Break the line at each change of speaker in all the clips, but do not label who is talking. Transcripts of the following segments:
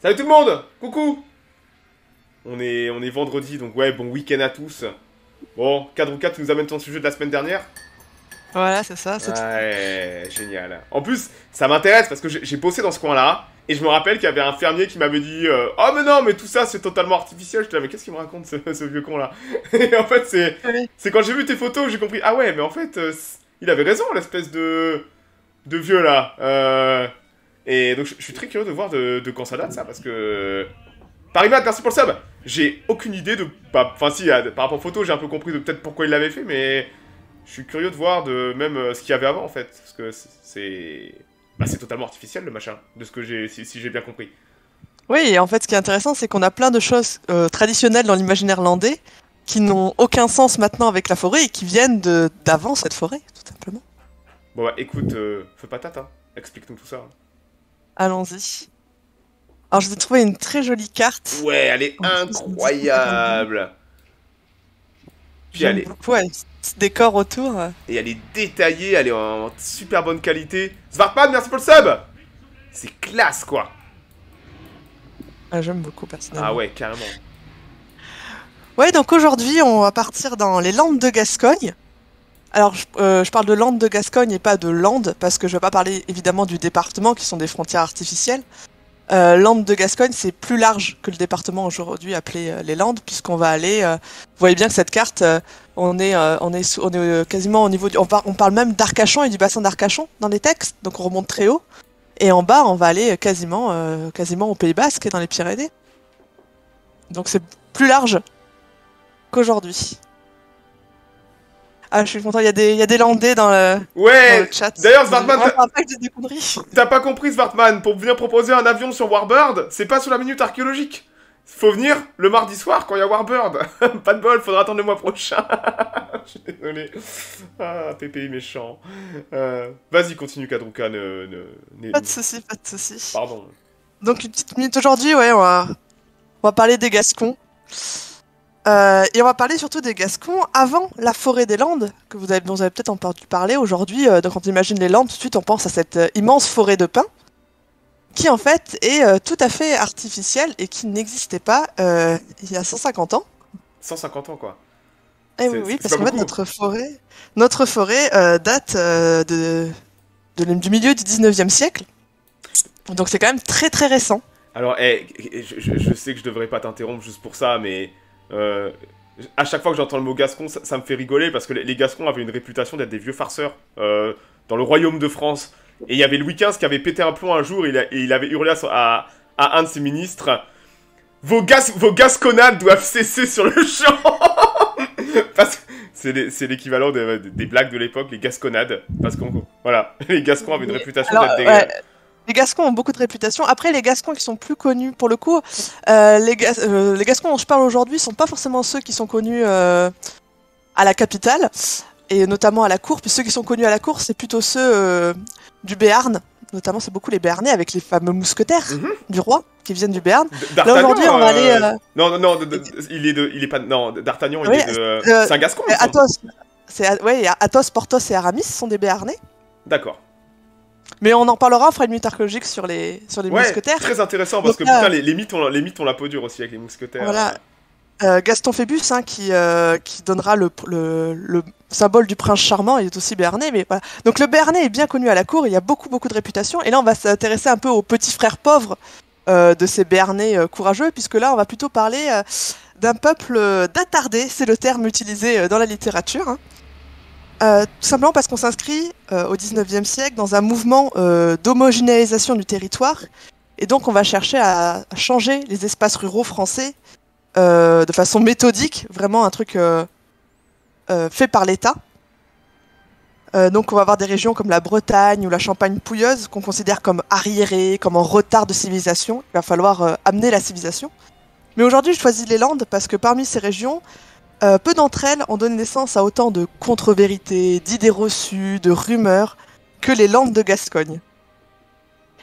Salut tout le monde Coucou on est, on est vendredi, donc ouais, bon week-end à tous. Bon, 4 ou 4, tu nous amènes ton sujet de la semaine dernière
Voilà, c'est ça.
Ouais, génial. En plus, ça m'intéresse parce que j'ai bossé dans ce coin-là. Et je me rappelle qu'il y avait un fermier qui m'avait dit euh, Oh, mais non, mais tout ça, c'est totalement artificiel. Je te disais, mais qu'est-ce qu'il me raconte, ce, vieux con-là? Et en fait, c'est c'est quand j'ai vu tes photos, j'ai compris Ah ouais, mais en fait, euh, il avait raison, l'espèce de, de vieux là. Euh, et donc, je suis très curieux de voir de, de quand ça date, ça, parce que. Parimat, merci pour le sub J'ai aucune idée de... Bah, enfin si, par rapport aux photos, j'ai un peu compris de peut-être pourquoi il l'avait fait, mais... Je suis curieux de voir de même euh, ce qu'il y avait avant, en fait. Parce que c'est... Bah, c'est totalement artificiel, le machin, de ce que j'ai... Si, j'ai bien compris.
Oui, et en fait, ce qui est intéressant, c'est qu'on a plein de choses euh, traditionnelles dans l'imaginaire landais qui n'ont aucun sens maintenant avec la forêt et qui viennent d'avant cette forêt, tout simplement.
Bon bah écoute, euh, fais patate, hein. explique-nous tout ça.
Allons-y. Alors, je vous ai trouvé une très jolie carte.
Ouais, elle est incroyable.
Puis elle est. Décor autour.
Et elle est détaillée, elle est en super bonne qualité. Svartman, merci pour le sub C'est classe, quoi.
Ah, J'aime beaucoup, personnellement.
Ah ouais, carrément.
Ouais, donc aujourd'hui, on va partir dans les Landes de Gascogne. Alors, je, euh, je, parle de Landes de Gascogne et pas de Landes, parce que je vais pas parler évidemment du département, qui sont des frontières artificielles. Euh, Landes de Gascogne, c'est plus large que le département aujourd'hui appelé euh, les Landes, puisqu'on va aller. Euh, vous voyez bien que cette carte, on est, on est, on est quasiment au niveau du. On, on parle même d'Arcachon et du bassin d'Arcachon dans les textes, donc on remonte très haut. Et en bas, on va aller quasiment, quasiment au Pays Basque et dans les Pyrénées. Donc c'est plus large qu'aujourd'hui. Ah, je suis content, il y, a des, il y a des landais dans le,
ouais.
dans le chat.
D'ailleurs, Svartman, t'as pas compris, Svartman, pour venir proposer un avion sur Warbird, c'est pas sur la minute archéologique. Faut venir le mardi soir quand il y a Warbird. pas de bol, faudra attendre le mois prochain. Je suis désolé. Ah, PPI méchant. Euh, Vas-y, continue, Kadruka. Ne,
ne, pas de soucis, pas de soucis.
Pardon.
Donc, une petite minute aujourd'hui, ouais, on va, on va parler des Gascons. Euh, et on va parler surtout des Gascons avant la forêt des Landes, que vous avez, dont vous avez peut-être entendu parler aujourd'hui. Euh, donc quand on imagine les Landes, tout de suite on pense à cette euh, immense forêt de pins, qui en fait est tout à fait artificielle et qui n'existait pas il y a 150 ans.
150 ans quoi.
Eh oui, oui parce qu'en fait notre forêt, notre forêt date de, de, du milieu du 19e siècle. Donc c'est quand même très très récent.
Alors, eh, je, je sais que je devrais pas t'interrompre juste pour ça, mais euh, à chaque fois que j'entends le mot gascon, ça, me fait rigoler parce que les, Gascons avaient une réputation d'être des vieux farceurs euh, dans le royaume de France. Et il y avait Louis XV qui avait pété un plomb un jour et il, avait hurlé à, un de ses ministres Vos, gas, vos gasconnades doivent cesser sur le champ Parce que c'est l'équivalent des, blagues de l'époque, les gasconnades. Parce que voilà, les Gascons avaient une réputation d'être des
les Gascons ont beaucoup de réputation. Après, les Gascons qui sont plus connus, pour le coup, euh, les, euh, les, Gascons dont je parle aujourd'hui sont pas forcément ceux qui sont connus euh, à la capitale, et notamment à la cour. Puis ceux qui sont connus à la cour, c'est plutôt ceux du Béarn. Notamment, c'est beaucoup les Béarnais avec les fameux mousquetaires mhm. du roi qui viennent du Béarn.
Là aujourd'hui, on va aller. Non, non, non, il est de, il est pas, non, D'Artagnan, il est de. c'est un Gascon.
Athos, c'est, ouais, Athos, Porthos et Aramis sont des Béarnais.
D'accord.
Mais on en parlera, on fera une mythe archéologique sur les, sur les
ouais,
mousquetaires.
Très intéressant parce que putain, les, les, mythes ont, les mythes ont la peau dure aussi avec les mousquetaires.
Voilà. Euh, Gaston Phébus, hein, qui, euh, qui donnera le, le, le, symbole du prince charmant, il est aussi béarnais. Mais voilà. Donc le béarnais est bien connu à la cour, il y a beaucoup beaucoup de réputation. Et là, on va s'intéresser un peu aux petits frères pauvres euh, de ces béarnais euh, courageux, puisque là, on va plutôt parler euh, d'un peuple d'attardés, c'est le terme utilisé dans la littérature. Hein. Euh, tout simplement parce qu'on s'inscrit euh, au 19e siècle dans un mouvement euh, d'homogénéisation du territoire. Et donc on va chercher à, changer les espaces ruraux français de façon méthodique, vraiment un truc fait par l'État. donc on va avoir des régions comme la Bretagne ou la Champagne pouilleuse qu'on considère comme arriérées, comme en retard de civilisation. Il va falloir amener la civilisation. Mais aujourd'hui je choisis les Landes parce que parmi ces régions, euh, peu d'entre elles ont donné naissance à autant de contre-vérités, d'idées reçues, de rumeurs que les Landes de Gascogne.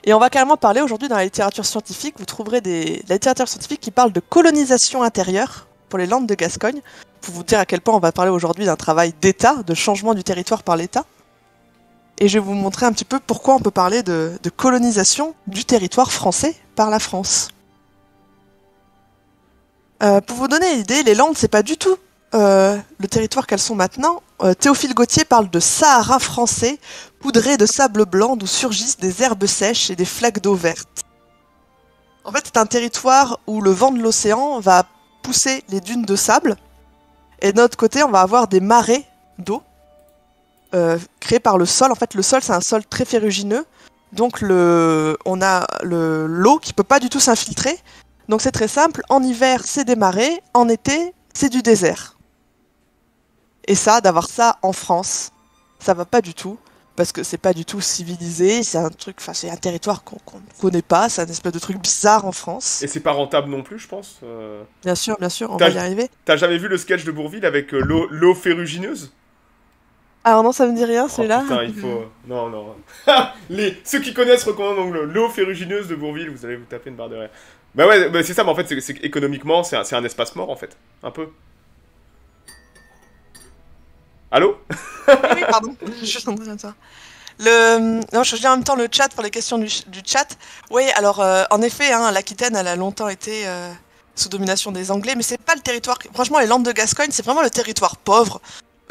Et on va carrément parler aujourd'hui dans la littérature scientifique, vous trouverez des la littérature scientifique qui parle de colonisation intérieure pour les Landes de Gascogne, pour vous dire à quel point on va parler aujourd'hui d'un travail d'État, de changement du territoire par l'État. Et je vais vous montrer un petit peu pourquoi on peut parler de, colonisation du territoire français par la France. Euh, pour vous donner une idée, les Landes, c'est pas du tout euh, le territoire qu'elles sont maintenant. Euh, Théophile Gautier parle de Sahara français, poudré de sable blanc d'où surgissent des herbes sèches et des flaques d'eau verte. En fait, c'est un territoire où le vent de l'océan va pousser les dunes de sable, et de notre côté, on va avoir des marais d'eau euh, créés par le sol. En fait, le sol, c'est un sol très ferrugineux, donc le, on a le- l'eau qui peut pas du tout s'infiltrer. Donc c'est très simple. En hiver, c'est des marais. En été, c'est du désert. Et ça, d'avoir ça en France, ça va pas du tout. Parce que c'est pas du tout civilisé. C'est un truc, enfin, c'est un territoire qu'on ne connaît pas. C'est un espèce de truc bizarre en France.
Et c'est pas rentable non plus, je pense. euh.
Bien sûr, bien sûr, on va y arriver.
T'as jamais vu le sketch de Bourville avec euh, l'eau ferrugineuse?
Alors non, ça me dit rien
Oh,
celui-là.
putain, il faut. euh, Non, non. Les... Ceux qui connaissent recommandent l'eau ferrugineuse de Bourville, vous allez vous taper une barre de rire. Bah ouais, bah c'est ça, mais en fait, c'est- économiquement, c'est un, c'est un espace mort en fait. Un peu. Allô
Oui, pardon. je suis en train de. Non, je regarde en même temps le chat pour les questions du, chat. Oui, alors euh, en effet, hein, l'Aquitaine, elle a longtemps été euh, sous domination des Anglais, mais c'est pas le territoire. Franchement, les Landes de Gascogne, c'est vraiment le territoire pauvre.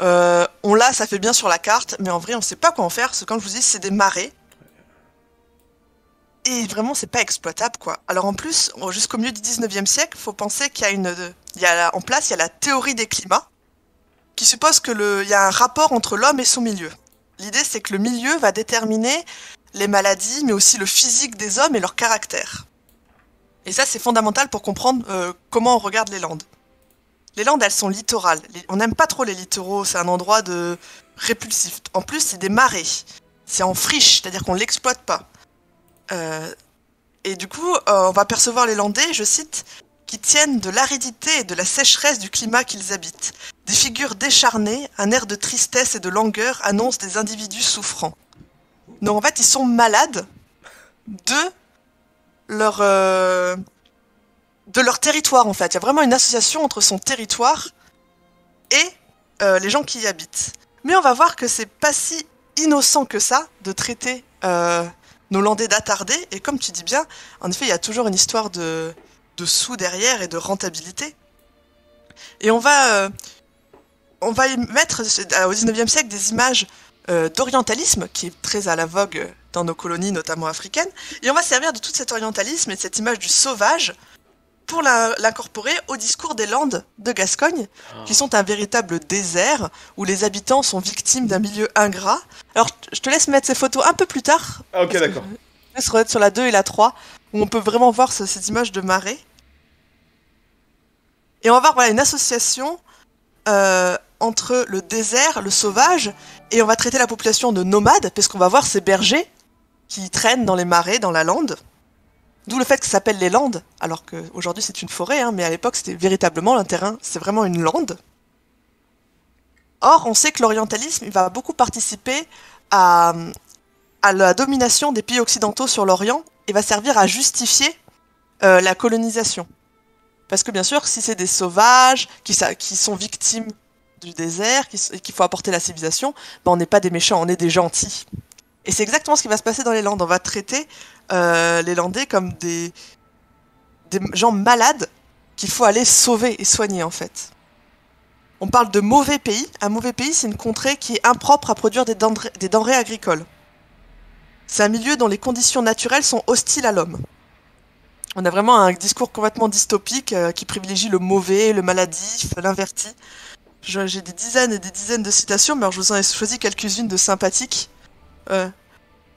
Euh, on l'a, ça fait bien sur la carte, mais en vrai, on sait pas quoi en faire. Parce que, comme je vous dis, c'est des marais. Et vraiment, c'est pas exploitable, quoi. Alors en plus, jusqu'au milieu du 19e siècle, faut penser qu'il y a une, il y a en place, il y a la théorie des climats, qui suppose que le, il y a un rapport entre l'homme et son milieu. L'idée, c'est que le milieu va déterminer les maladies, mais aussi le physique des hommes et leur caractère. Et ça, c'est fondamental pour comprendre euh, comment on regarde les Landes. Les Landes, elles sont littorales. Les- On n'aime pas trop les littoraux, c'est un endroit de répulsif. En plus, c'est des marais. C'est en friche, c'est-à-dire qu'on l'exploite pas. Euh, et du coup, euh, on va percevoir les Landais, je cite, qui tiennent de l'aridité et de la sécheresse du climat qu'ils habitent. Des figures décharnées, un air de tristesse et de langueur annoncent des individus souffrants. Donc en fait, ils sont malades de leur euh, de leur territoire en fait. Il y a vraiment une association entre son territoire et euh, les gens qui y habitent. Mais on va voir que c'est pas si innocent que ça de traiter euh, nos Landais d'attardés. Et comme tu dis bien, en effet, il y a toujours une histoire de de sous derrière et de rentabilité. Et on va euh, on va y mettre euh, au 19e siècle des images euh, d'orientalisme qui est très à la vogue dans nos colonies, notamment africaines. Et on va servir de tout cet orientalisme et de cette image du sauvage pour l'incorporer au discours des Landes de Gascogne, qui sont un véritable désert où les habitants sont victimes d'un milieu ingrat. Alors, je te laisse mettre ces photos un peu plus tard.
Ah, ok, d'accord.
Je laisse remettre sur la 2 et la 3, où on peut vraiment voir ce- cette image de marée. Et on va voir une association euh, entre le désert, le sauvage, et on va traiter la population de nomades, parce qu'on va voir ces bergers qui traînent dans les marais, dans la lande. D'où le fait que ça s'appelle les landes, alors qu'aujourd'hui c'est une forêt, hein, mais à l'époque c'était véritablement un terrain, c'est vraiment une lande. Or, on sait que l'orientalisme va beaucoup participer à la domination des pays occidentaux sur l'Orient et va servir à justifier euh, la colonisation. Parce que bien sûr, si c'est des sauvages qui, sont victimes du désert et qu'il faut apporter la civilisation, ben on n'est pas des méchants, on est des gentils. Et c'est exactement ce qui va se passer dans les Landes. On va traiter euh, les Landais comme des, gens malades qu'il faut aller sauver et soigner en fait. On parle de mauvais pays. Un mauvais pays, c'est une contrée qui est impropre à produire des denrées agricoles. C'est un milieu dont les conditions naturelles sont hostiles à l'homme. On a vraiment un discours complètement dystopique euh, qui privilégie le mauvais, le maladif, l'inverti. J'ai des dizaines et des dizaines de citations, mais je vous en ai choisi quelques-unes de sympathiques. Euh,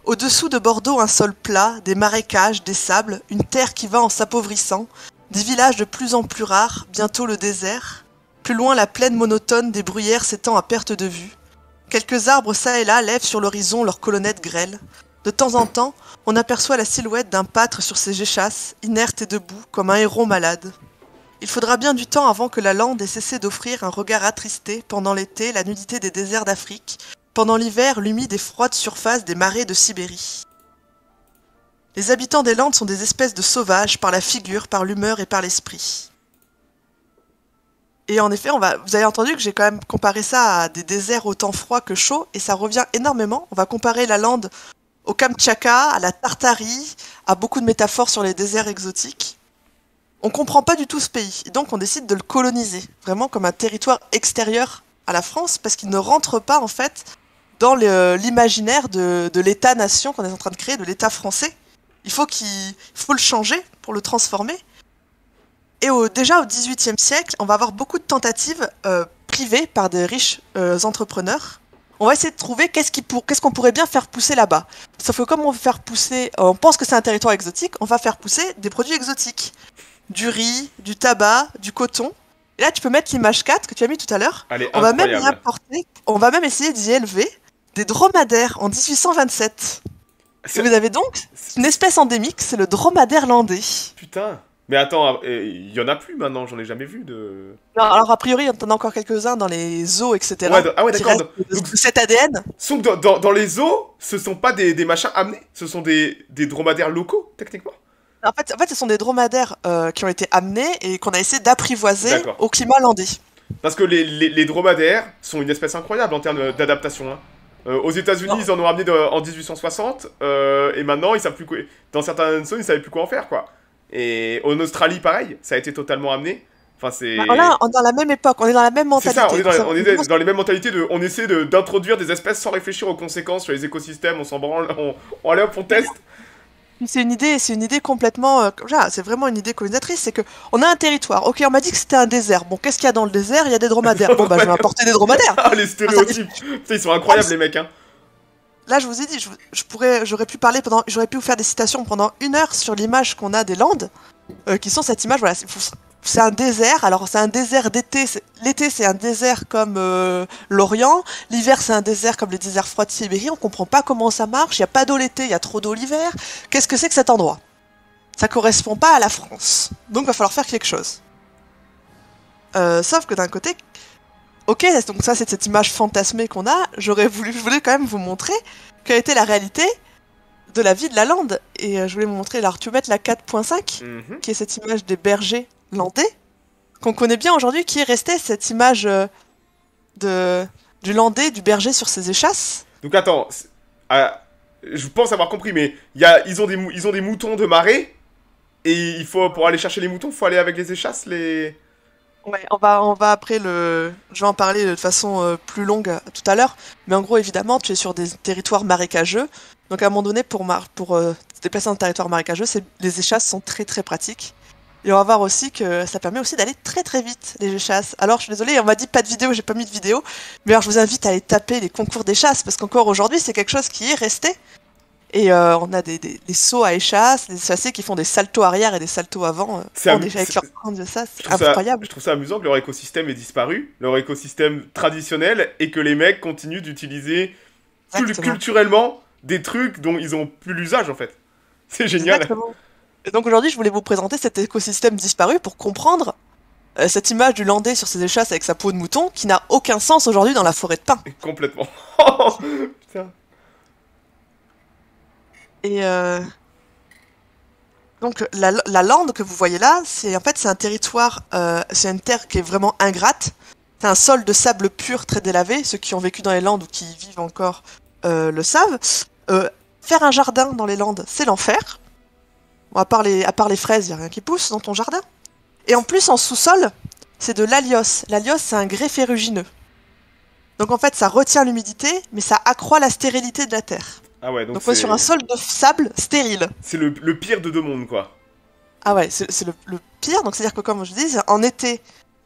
Au-dessous de Bordeaux, un sol plat, des marécages, des sables, une terre qui va en s'appauvrissant, des villages de plus en plus rares, bientôt le désert. Plus loin, la plaine monotone des bruyères s'étend à perte de vue. Quelques arbres çà et là lèvent sur l'horizon leurs colonnettes grêles. De temps en temps, on aperçoit la silhouette d'un pâtre sur ses échasses, inerte et debout, comme un héros malade. Il faudra bien du temps avant que la lande ait cessé d'offrir un regard attristé, pendant l'été, la nudité des déserts d'Afrique, pendant l'hiver, l'humide et froide surface des marais de Sibérie. Les habitants des landes sont des espèces de sauvages par la figure, par l'humeur et par l'esprit. Et en effet, on va, vous avez entendu que j'ai quand même comparé ça à des déserts autant froids que chauds, et ça revient énormément. On va comparer la lande au Kamtchatka, à la Tartarie, à beaucoup de métaphores sur les déserts exotiques. on comprend pas du tout ce pays. Et donc on décide de le coloniser, vraiment comme un territoire extérieur à la France, parce qu'il ne rentre pas en fait dans l'imaginaire de, l'État-nation qu'on est en train de créer, de l'État français. Il faut qu'il il faut le changer pour le transformer. Et au, déjà au XVIIIe siècle, on va avoir beaucoup de tentatives euh, privées par des riches euh, entrepreneurs. On va essayer de trouver qu'est-ce pour- qu'on pourrait bien faire pousser là-bas. Sauf que comme on veut faire pousser, on pense que c'est un territoire exotique, on va faire pousser des produits exotiques. Du riz, du tabac, du coton. Et là, tu peux mettre l'image 4 que tu as mis tout à l'heure. On va même y
incroyable.
apporter, on va même essayer d'y élever des dromadaires en 1827. Et
C'est-
vous avez donc une espèce endémique, c'est le dromadaire landais.
Putain. Mais attends, euh, il y en a plus maintenant, j'en ai jamais vu de.
Non, alors a priori, il y en a encore quelques-uns dans les zoos, etc.
Ouais, ah ouais, d'accord. Donc-
cet ADN.
Dans, dans, dans les zoos, ce sont pas des, des machins amenés, ce sont des, des dromadaires locaux, techniquement.
En fait, en fait, ce sont des dromadaires euh, qui ont été amenés et qu'on a essayé d'apprivoiser au climat landais.
Parce que les, les, les dromadaires sont une espèce incroyable en termes d'adaptation. hein. Euh, aux États-Unis, ils en ont ramené de- en 1860, euh, et maintenant, ils savent plus quoi. Dans certaines zones, ils savaient plus quoi en faire, quoi. Et en Australie, pareil, ça a été totalement amené. Enfin, c'est.
Bah, Là, on est dans la même époque, on est dans la même
C'est
mentalité.
ça, on est dans,
Ça-
on est dans les mêmes mentalités de. On essaie de- d'introduire des espèces sans réfléchir aux conséquences sur les écosystèmes, on s'en branle, on, on, allez hop, on teste.
C'est une idée, c'est une idée complètement, euh, c'est vraiment une idée colonisatrice. C'est que on a un territoire. Ok, on m'a dit que c'était un désert. Bon, qu'est-ce qu'il y a dans le désert? Il y a des dromadaires. Bon, bah, je vais importer des dromadaires.
Ah, les stéréotypes Putain, ils sont incroyables, les mecs, hein.
Là, je vous ai dit, je, pourrais, j'aurais pu parler pendant, j'aurais pu vous faire des citations pendant une heure sur l'image qu'on a des Landes, euh, qui sont cette image. Voilà, c'est, un désert. Alors, c'est un désert d'été. L'été, c'est un désert comme euh, l'Orient. L'hiver, c'est un désert comme les déserts froids de Sibérie. On comprend pas comment ça marche. Il y a pas d'eau l'été, il y a trop d'eau l'hiver. Qu'est-ce que c'est que cet endroit? Ça correspond pas à la France. Donc, va falloir faire quelque chose. Euh, sauf que d'un côté, ok, donc ça c'est cette image fantasmée qu'on a. J'aurais voulu, je voulais quand même vous montrer quelle était la réalité de la vie de la lande. Et euh, je voulais vous montrer, alors tu veux mettre la 4.5,
Mhm.
qui est cette image des bergers landais, qu'on connaît bien aujourd'hui, qui est restée cette image euh, de, du landais, du berger sur ses échasses.
Donc attends, ah, je pense avoir compris, mais il y a, ils, ont des, ils ont des moutons de marée, et il faut, pour aller chercher les moutons, faut aller avec les échasses, les...
On va, on va après le. Je vais en parler de façon euh, plus longue euh, tout à l'heure. Mais en gros, évidemment, tu es sur des territoires marécageux. Donc à un moment donné, pour, mar- pour euh, se déplacer dans un territoire marécageux, les échasses sont très très pratiques. Et on va voir aussi que ça permet aussi d'aller très très vite, les échasses. Alors je suis désolée, on m'a dit pas de vidéo, j'ai pas mis de vidéo. Mais alors je vous invite à aller taper les concours d'échasses, parce qu'encore aujourd'hui, c'est quelque chose qui est resté. Et euh, on a des, des, des sauts à échasses, des chassés qui font des saltos arrière et des saltos avant. euh,
C'est am-
avec
c'est-
leur camp de ça,
Je
c'est
trouve, ça,
incroyable.
je trouve ça amusant que leur écosystème ait disparu, leur écosystème traditionnel, et que les mecs continuent d'utiliser culturellement des trucs dont ils ont plus l'usage, en fait. C'est génial.
Exactement. Et donc aujourd'hui, je voulais vous présenter cet écosystème disparu pour comprendre euh, cette image du landais sur ses échasses avec sa peau de mouton qui n'a aucun sens aujourd'hui dans la forêt de pins.
Complètement. Putain.
Et euh, donc la, la lande que vous voyez là, c'est en fait c'est un territoire, euh, c'est une terre qui est vraiment ingrate. C'est un sol de sable pur très délavé. Ceux qui ont vécu dans les landes ou qui y vivent encore euh, le savent. Faire un jardin dans les landes, c'est l'enfer. À part les, à part les fraises, a rien qui pousse dans ton jardin. Et en plus, en sous-sol, c'est de l'alios. L'alios, c'est un grès ferrugineux. Donc en fait, ça retient l'humidité, mais ça accroît la stérilité de la terre.
Ah ouais, donc,
Donc on est
c'est
sur un sol de sable stérile.
c'est le, le pire de deux mondes, quoi.
Ah ouais, c'est le, le pire. Donc c'est-à-dire que comme je dis, en été,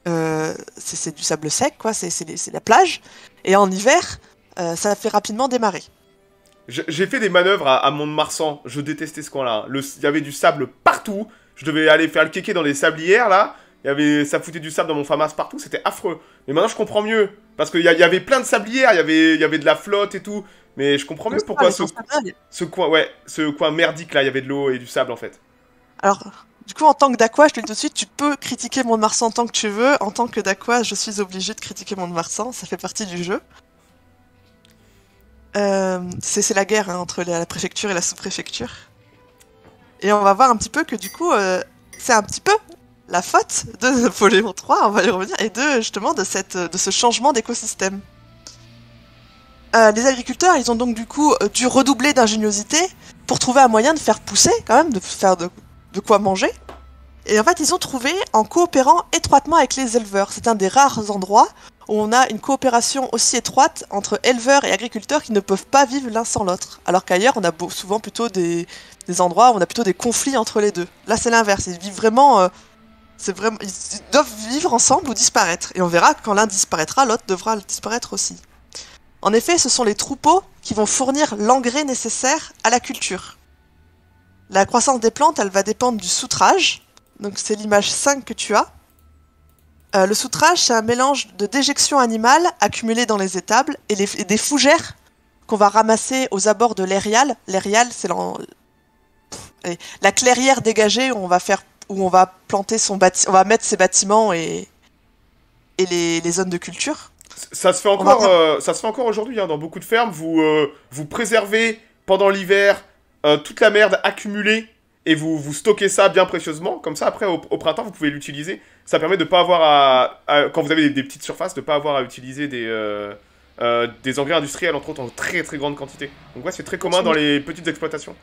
euh, c'est du sable sec, quoi. C'est la plage. Et en hiver, euh, ça fait rapidement démarrer.
J'ai fait des manœuvres à, à Mont-de-Marsan, je détestais ce coin-là. Le- Il y avait du sable partout, je devais aller faire le kéké dans les sablières, là. Il y avait, ça foutait du sable dans mon famas partout, c'était affreux. Mais maintenant je comprends mieux, parce qu'il y, y avait plein de sablières, il y avait, il y avait de la flotte et tout. Mais je comprends mieux pourquoi ce, coin, ouais, ce coin merdique là, il y avait de l'eau et du sable en fait.
Alors, du coup, en tant que d'aquois, je te le dis tout de suite, tu peux critiquer Mont-de-Marsan tant que tu veux. En tant que d'aquois, je suis obligé de critiquer Mont-de-Marsan. Ça fait partie du jeu. Euh, c'est c'est la guerre hein, entre la, la préfecture et la sous-préfecture. Et on va voir un petit peu que du coup, euh, c'est un petit peu la faute de Napoléon III, on va y revenir, et de justement de, cette, de ce changement d'écosystème. Euh, les agriculteurs, ils ont donc du coup euh, dû redoubler d'ingéniosité pour trouver un moyen de faire pousser, quand même, de faire de, quoi manger. Et en fait, ils ont trouvé en coopérant étroitement avec les éleveurs. C'est un des rares endroits où on a une coopération aussi étroite entre éleveurs et agriculteurs qui ne peuvent pas vivre l'un sans l'autre. Alors qu'ailleurs, on a souvent plutôt des, endroits où on a plutôt des conflits entre les deux. Là, c'est l'inverse. Ils vivent vraiment, euh, ils doivent vivre ensemble ou disparaître. Et on verra quand l'un disparaîtra, l'autre devra disparaître aussi. En effet, ce sont les troupeaux qui vont fournir l'engrais nécessaire à la culture. La croissance des plantes, elle va dépendre du soutrage. Donc c'est l'image 5 que tu as. Euh, le soutrage, c'est un mélange de déjections animales accumulées dans les étables et, des fougères qu'on va ramasser aux abords de l'aérial. L'aérial, c'est la clairière dégagée où on va planter mettre ses bâtiments et les, zones de culture.
Ça se fait encore, euh, ça se fait encore aujourd'hui hein, dans beaucoup de fermes. Vous, euh, vous préservez pendant l'hiver euh, toute la merde accumulée et vous, vous stockez ça bien précieusement. Comme ça, après, au, printemps, vous pouvez l'utiliser. Ça permet de pas avoir à, quand vous avez des, petites surfaces, de pas avoir à utiliser des, des engrais industriels, entre autres, en très très grande quantité. Donc ouais, c'est très commun dans les petites exploitations.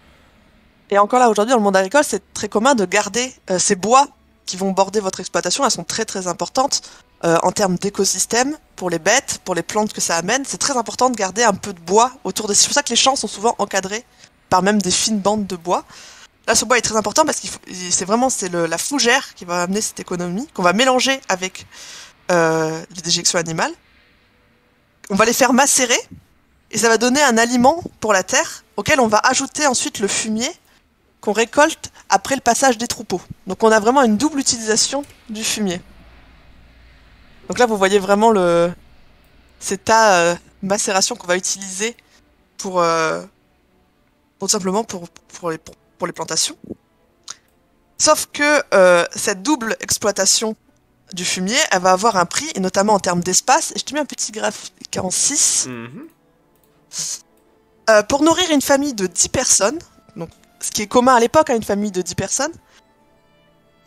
Et encore là, aujourd'hui, dans le monde agricole, c'est très commun de garder ces bois qui vont border votre exploitation. Elles sont très très importantes en termes d'écosystème pour les bêtes, pour les plantes que ça amène. C'est très important de garder un peu de bois autour de. C'est pour ça que les champs sont souvent encadrés par même des fines bandes de bois. Là, ce bois est très important parce que c'est vraiment c'est la fougère qui va amener cette économie, qu'on va mélanger avec euh, les déjections animales. On va les faire macérer et ça va donner un aliment pour la terre auquel on va ajouter ensuite le fumier qu'on récolte après le passage des troupeaux. Donc on a vraiment une double utilisation du fumier. Donc là, vous voyez vraiment le cet tas euh, macération qu'on va utiliser pour, euh, tout simplement pour, pour, les, pour, les plantations. Sauf que euh, cette double exploitation du fumier, elle va avoir un prix, et notamment en termes d'espace. Et je te mets un petit graphique en 6. Mhm. Euh, pour nourrir une famille de 10 personnes, donc, ce qui est commun à l'époque à une famille de 10 personnes,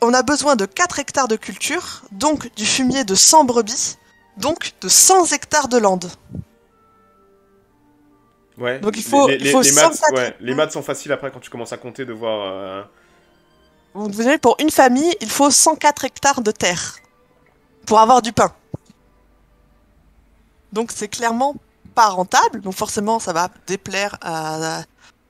on a besoin de 4 hectares de culture, donc du fumier de 100 brebis, donc de 100 hectares de landes.
Ouais. Donc il faut, les, il faut les, maths, ouais, les maths sont faciles après quand tu commences à compter de voir. Euh...
Vous savez, pour une famille, il faut 104 hectares de terre pour avoir du pain. Donc c'est clairement pas rentable. Donc forcément, ça va déplaire à,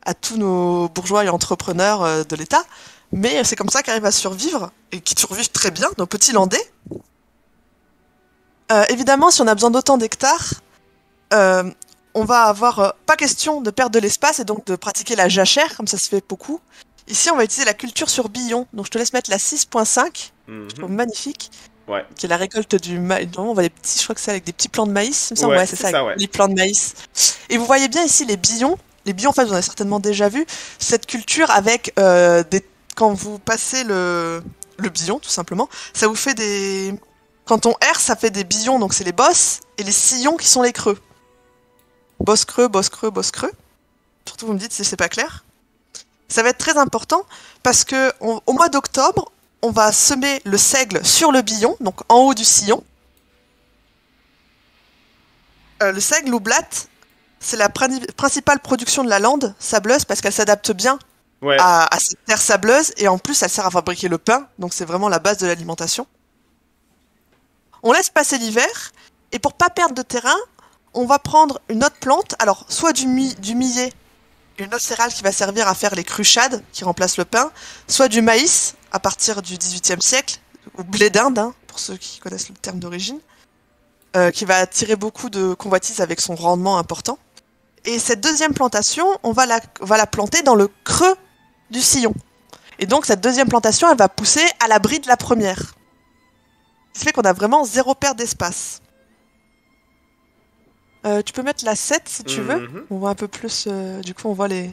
à, tous nos bourgeois et entrepreneurs euh, de l'État. Mais c'est comme ça qu'arrivent à survivre et qui survivent très bien nos petits landais. Euh, évidemment, si on a besoin d'autant d'hectares, euh, on va avoir euh, pas question de perdre de l'espace et donc de pratiquer la jachère, comme ça se fait beaucoup. Ici, on va utiliser la culture sur billon. Donc, je te laisse mettre la 6.5. Mhm. magnifique.
Ouais.
Qui est la récolte du maïs. On voit des petits, je crois que c'est avec des petits plants de maïs. Ouais, c'est ça, les plants de maïs. Et vous voyez bien ici les billons. Les billons, en fait, vous en avez certainement déjà vu. Cette culture avec euh, des. Quand vous passez le, billon, tout simplement, ça vous fait des. Quand on erre, ça fait des billons, donc c'est les bosses, et les sillons qui sont les creux boss creux, boss creux, boss creux. Surtout, vous me dites si c'est pas clair. Ça va être très important parce que au mois d'octobre, on va semer le seigle sur le billon, donc en haut du sillon. Euh, le seigle ou blatte, c'est la principale production de la lande sableuse parce qu'elle s'adapte bien à, cette terre sableuse et en plus elle sert à fabriquer le pain, donc c'est vraiment la base de l'alimentation. On laisse passer l'hiver et pour pas perdre de terrain, on va prendre une autre plante, alors soit du, du millet, une autre céréale qui va servir à faire les cruchades qui remplacent le pain, soit du maïs à partir du XVIIIe siècle, ou blé d'Inde, hein, pour ceux qui connaissent le terme d'origine, euh, qui va attirer beaucoup de convoitises avec son rendement important. Et cette deuxième plantation, on va la, va la planter dans le creux du sillon. Et donc cette deuxième plantation, elle va pousser à l'abri de la première. Ce qui fait qu'on a vraiment zéro perte d'espace. Euh, tu peux mettre la 7 si tu veux. Mhm. On voit un peu plus. Euh, du coup, on voit les,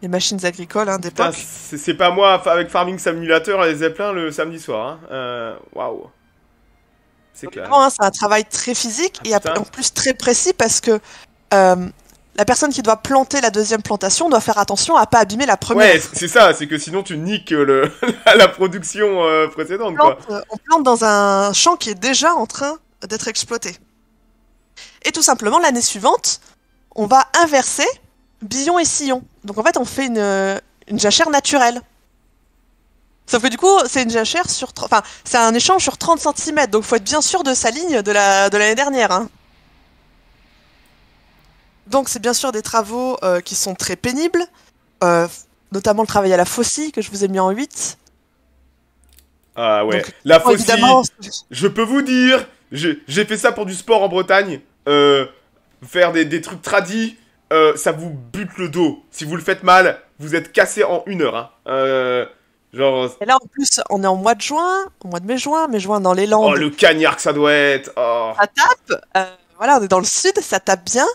les machines agricoles hein, d'époque.
C'est pas moi avec Farming Simulator et les Zeppelin le samedi soir. Hein. Euh, waouh.
C'est clair. Hein, c'est un travail très physique et en plus très précis parce que la personne qui doit planter la deuxième plantation doit faire attention à pas abîmer la première.
Ouais, c'est ça, c'est que sinon tu niques le, la production précédente.
On plante, on plante dans un champ qui est déjà en train d'être exploité. Et tout simplement, l'année suivante, on va inverser billon et sillon. Donc en fait, on fait une, une jachère naturelle. Sauf que du coup, c'est une jachère sur, enfin, c'est un échange sur 30 cm, donc faut être bien sûr de sa ligne de la de l'année dernière. Hein. Donc c'est bien sûr des travaux euh, qui sont très pénibles, euh, notamment le travail à la faucille que je vous ai mis en 8.
Ah ouais.
Donc,
la
Bon,
faucille,
évidemment,
je peux vous dire, j'ai fait ça pour du sport en Bretagne. Euh, faire des, des trucs tradis, ça vous bute le dos. Si vous le faites mal, vous êtes cassé en une heure. Hein. Genre,
Et là en plus, on est en mois de juin, au mois de mai-juin, mai-juin dans les Landes.
oh le cagnard que ça doit être. Oh.
ça tape. voilà, on est dans le sud, ça tape bien,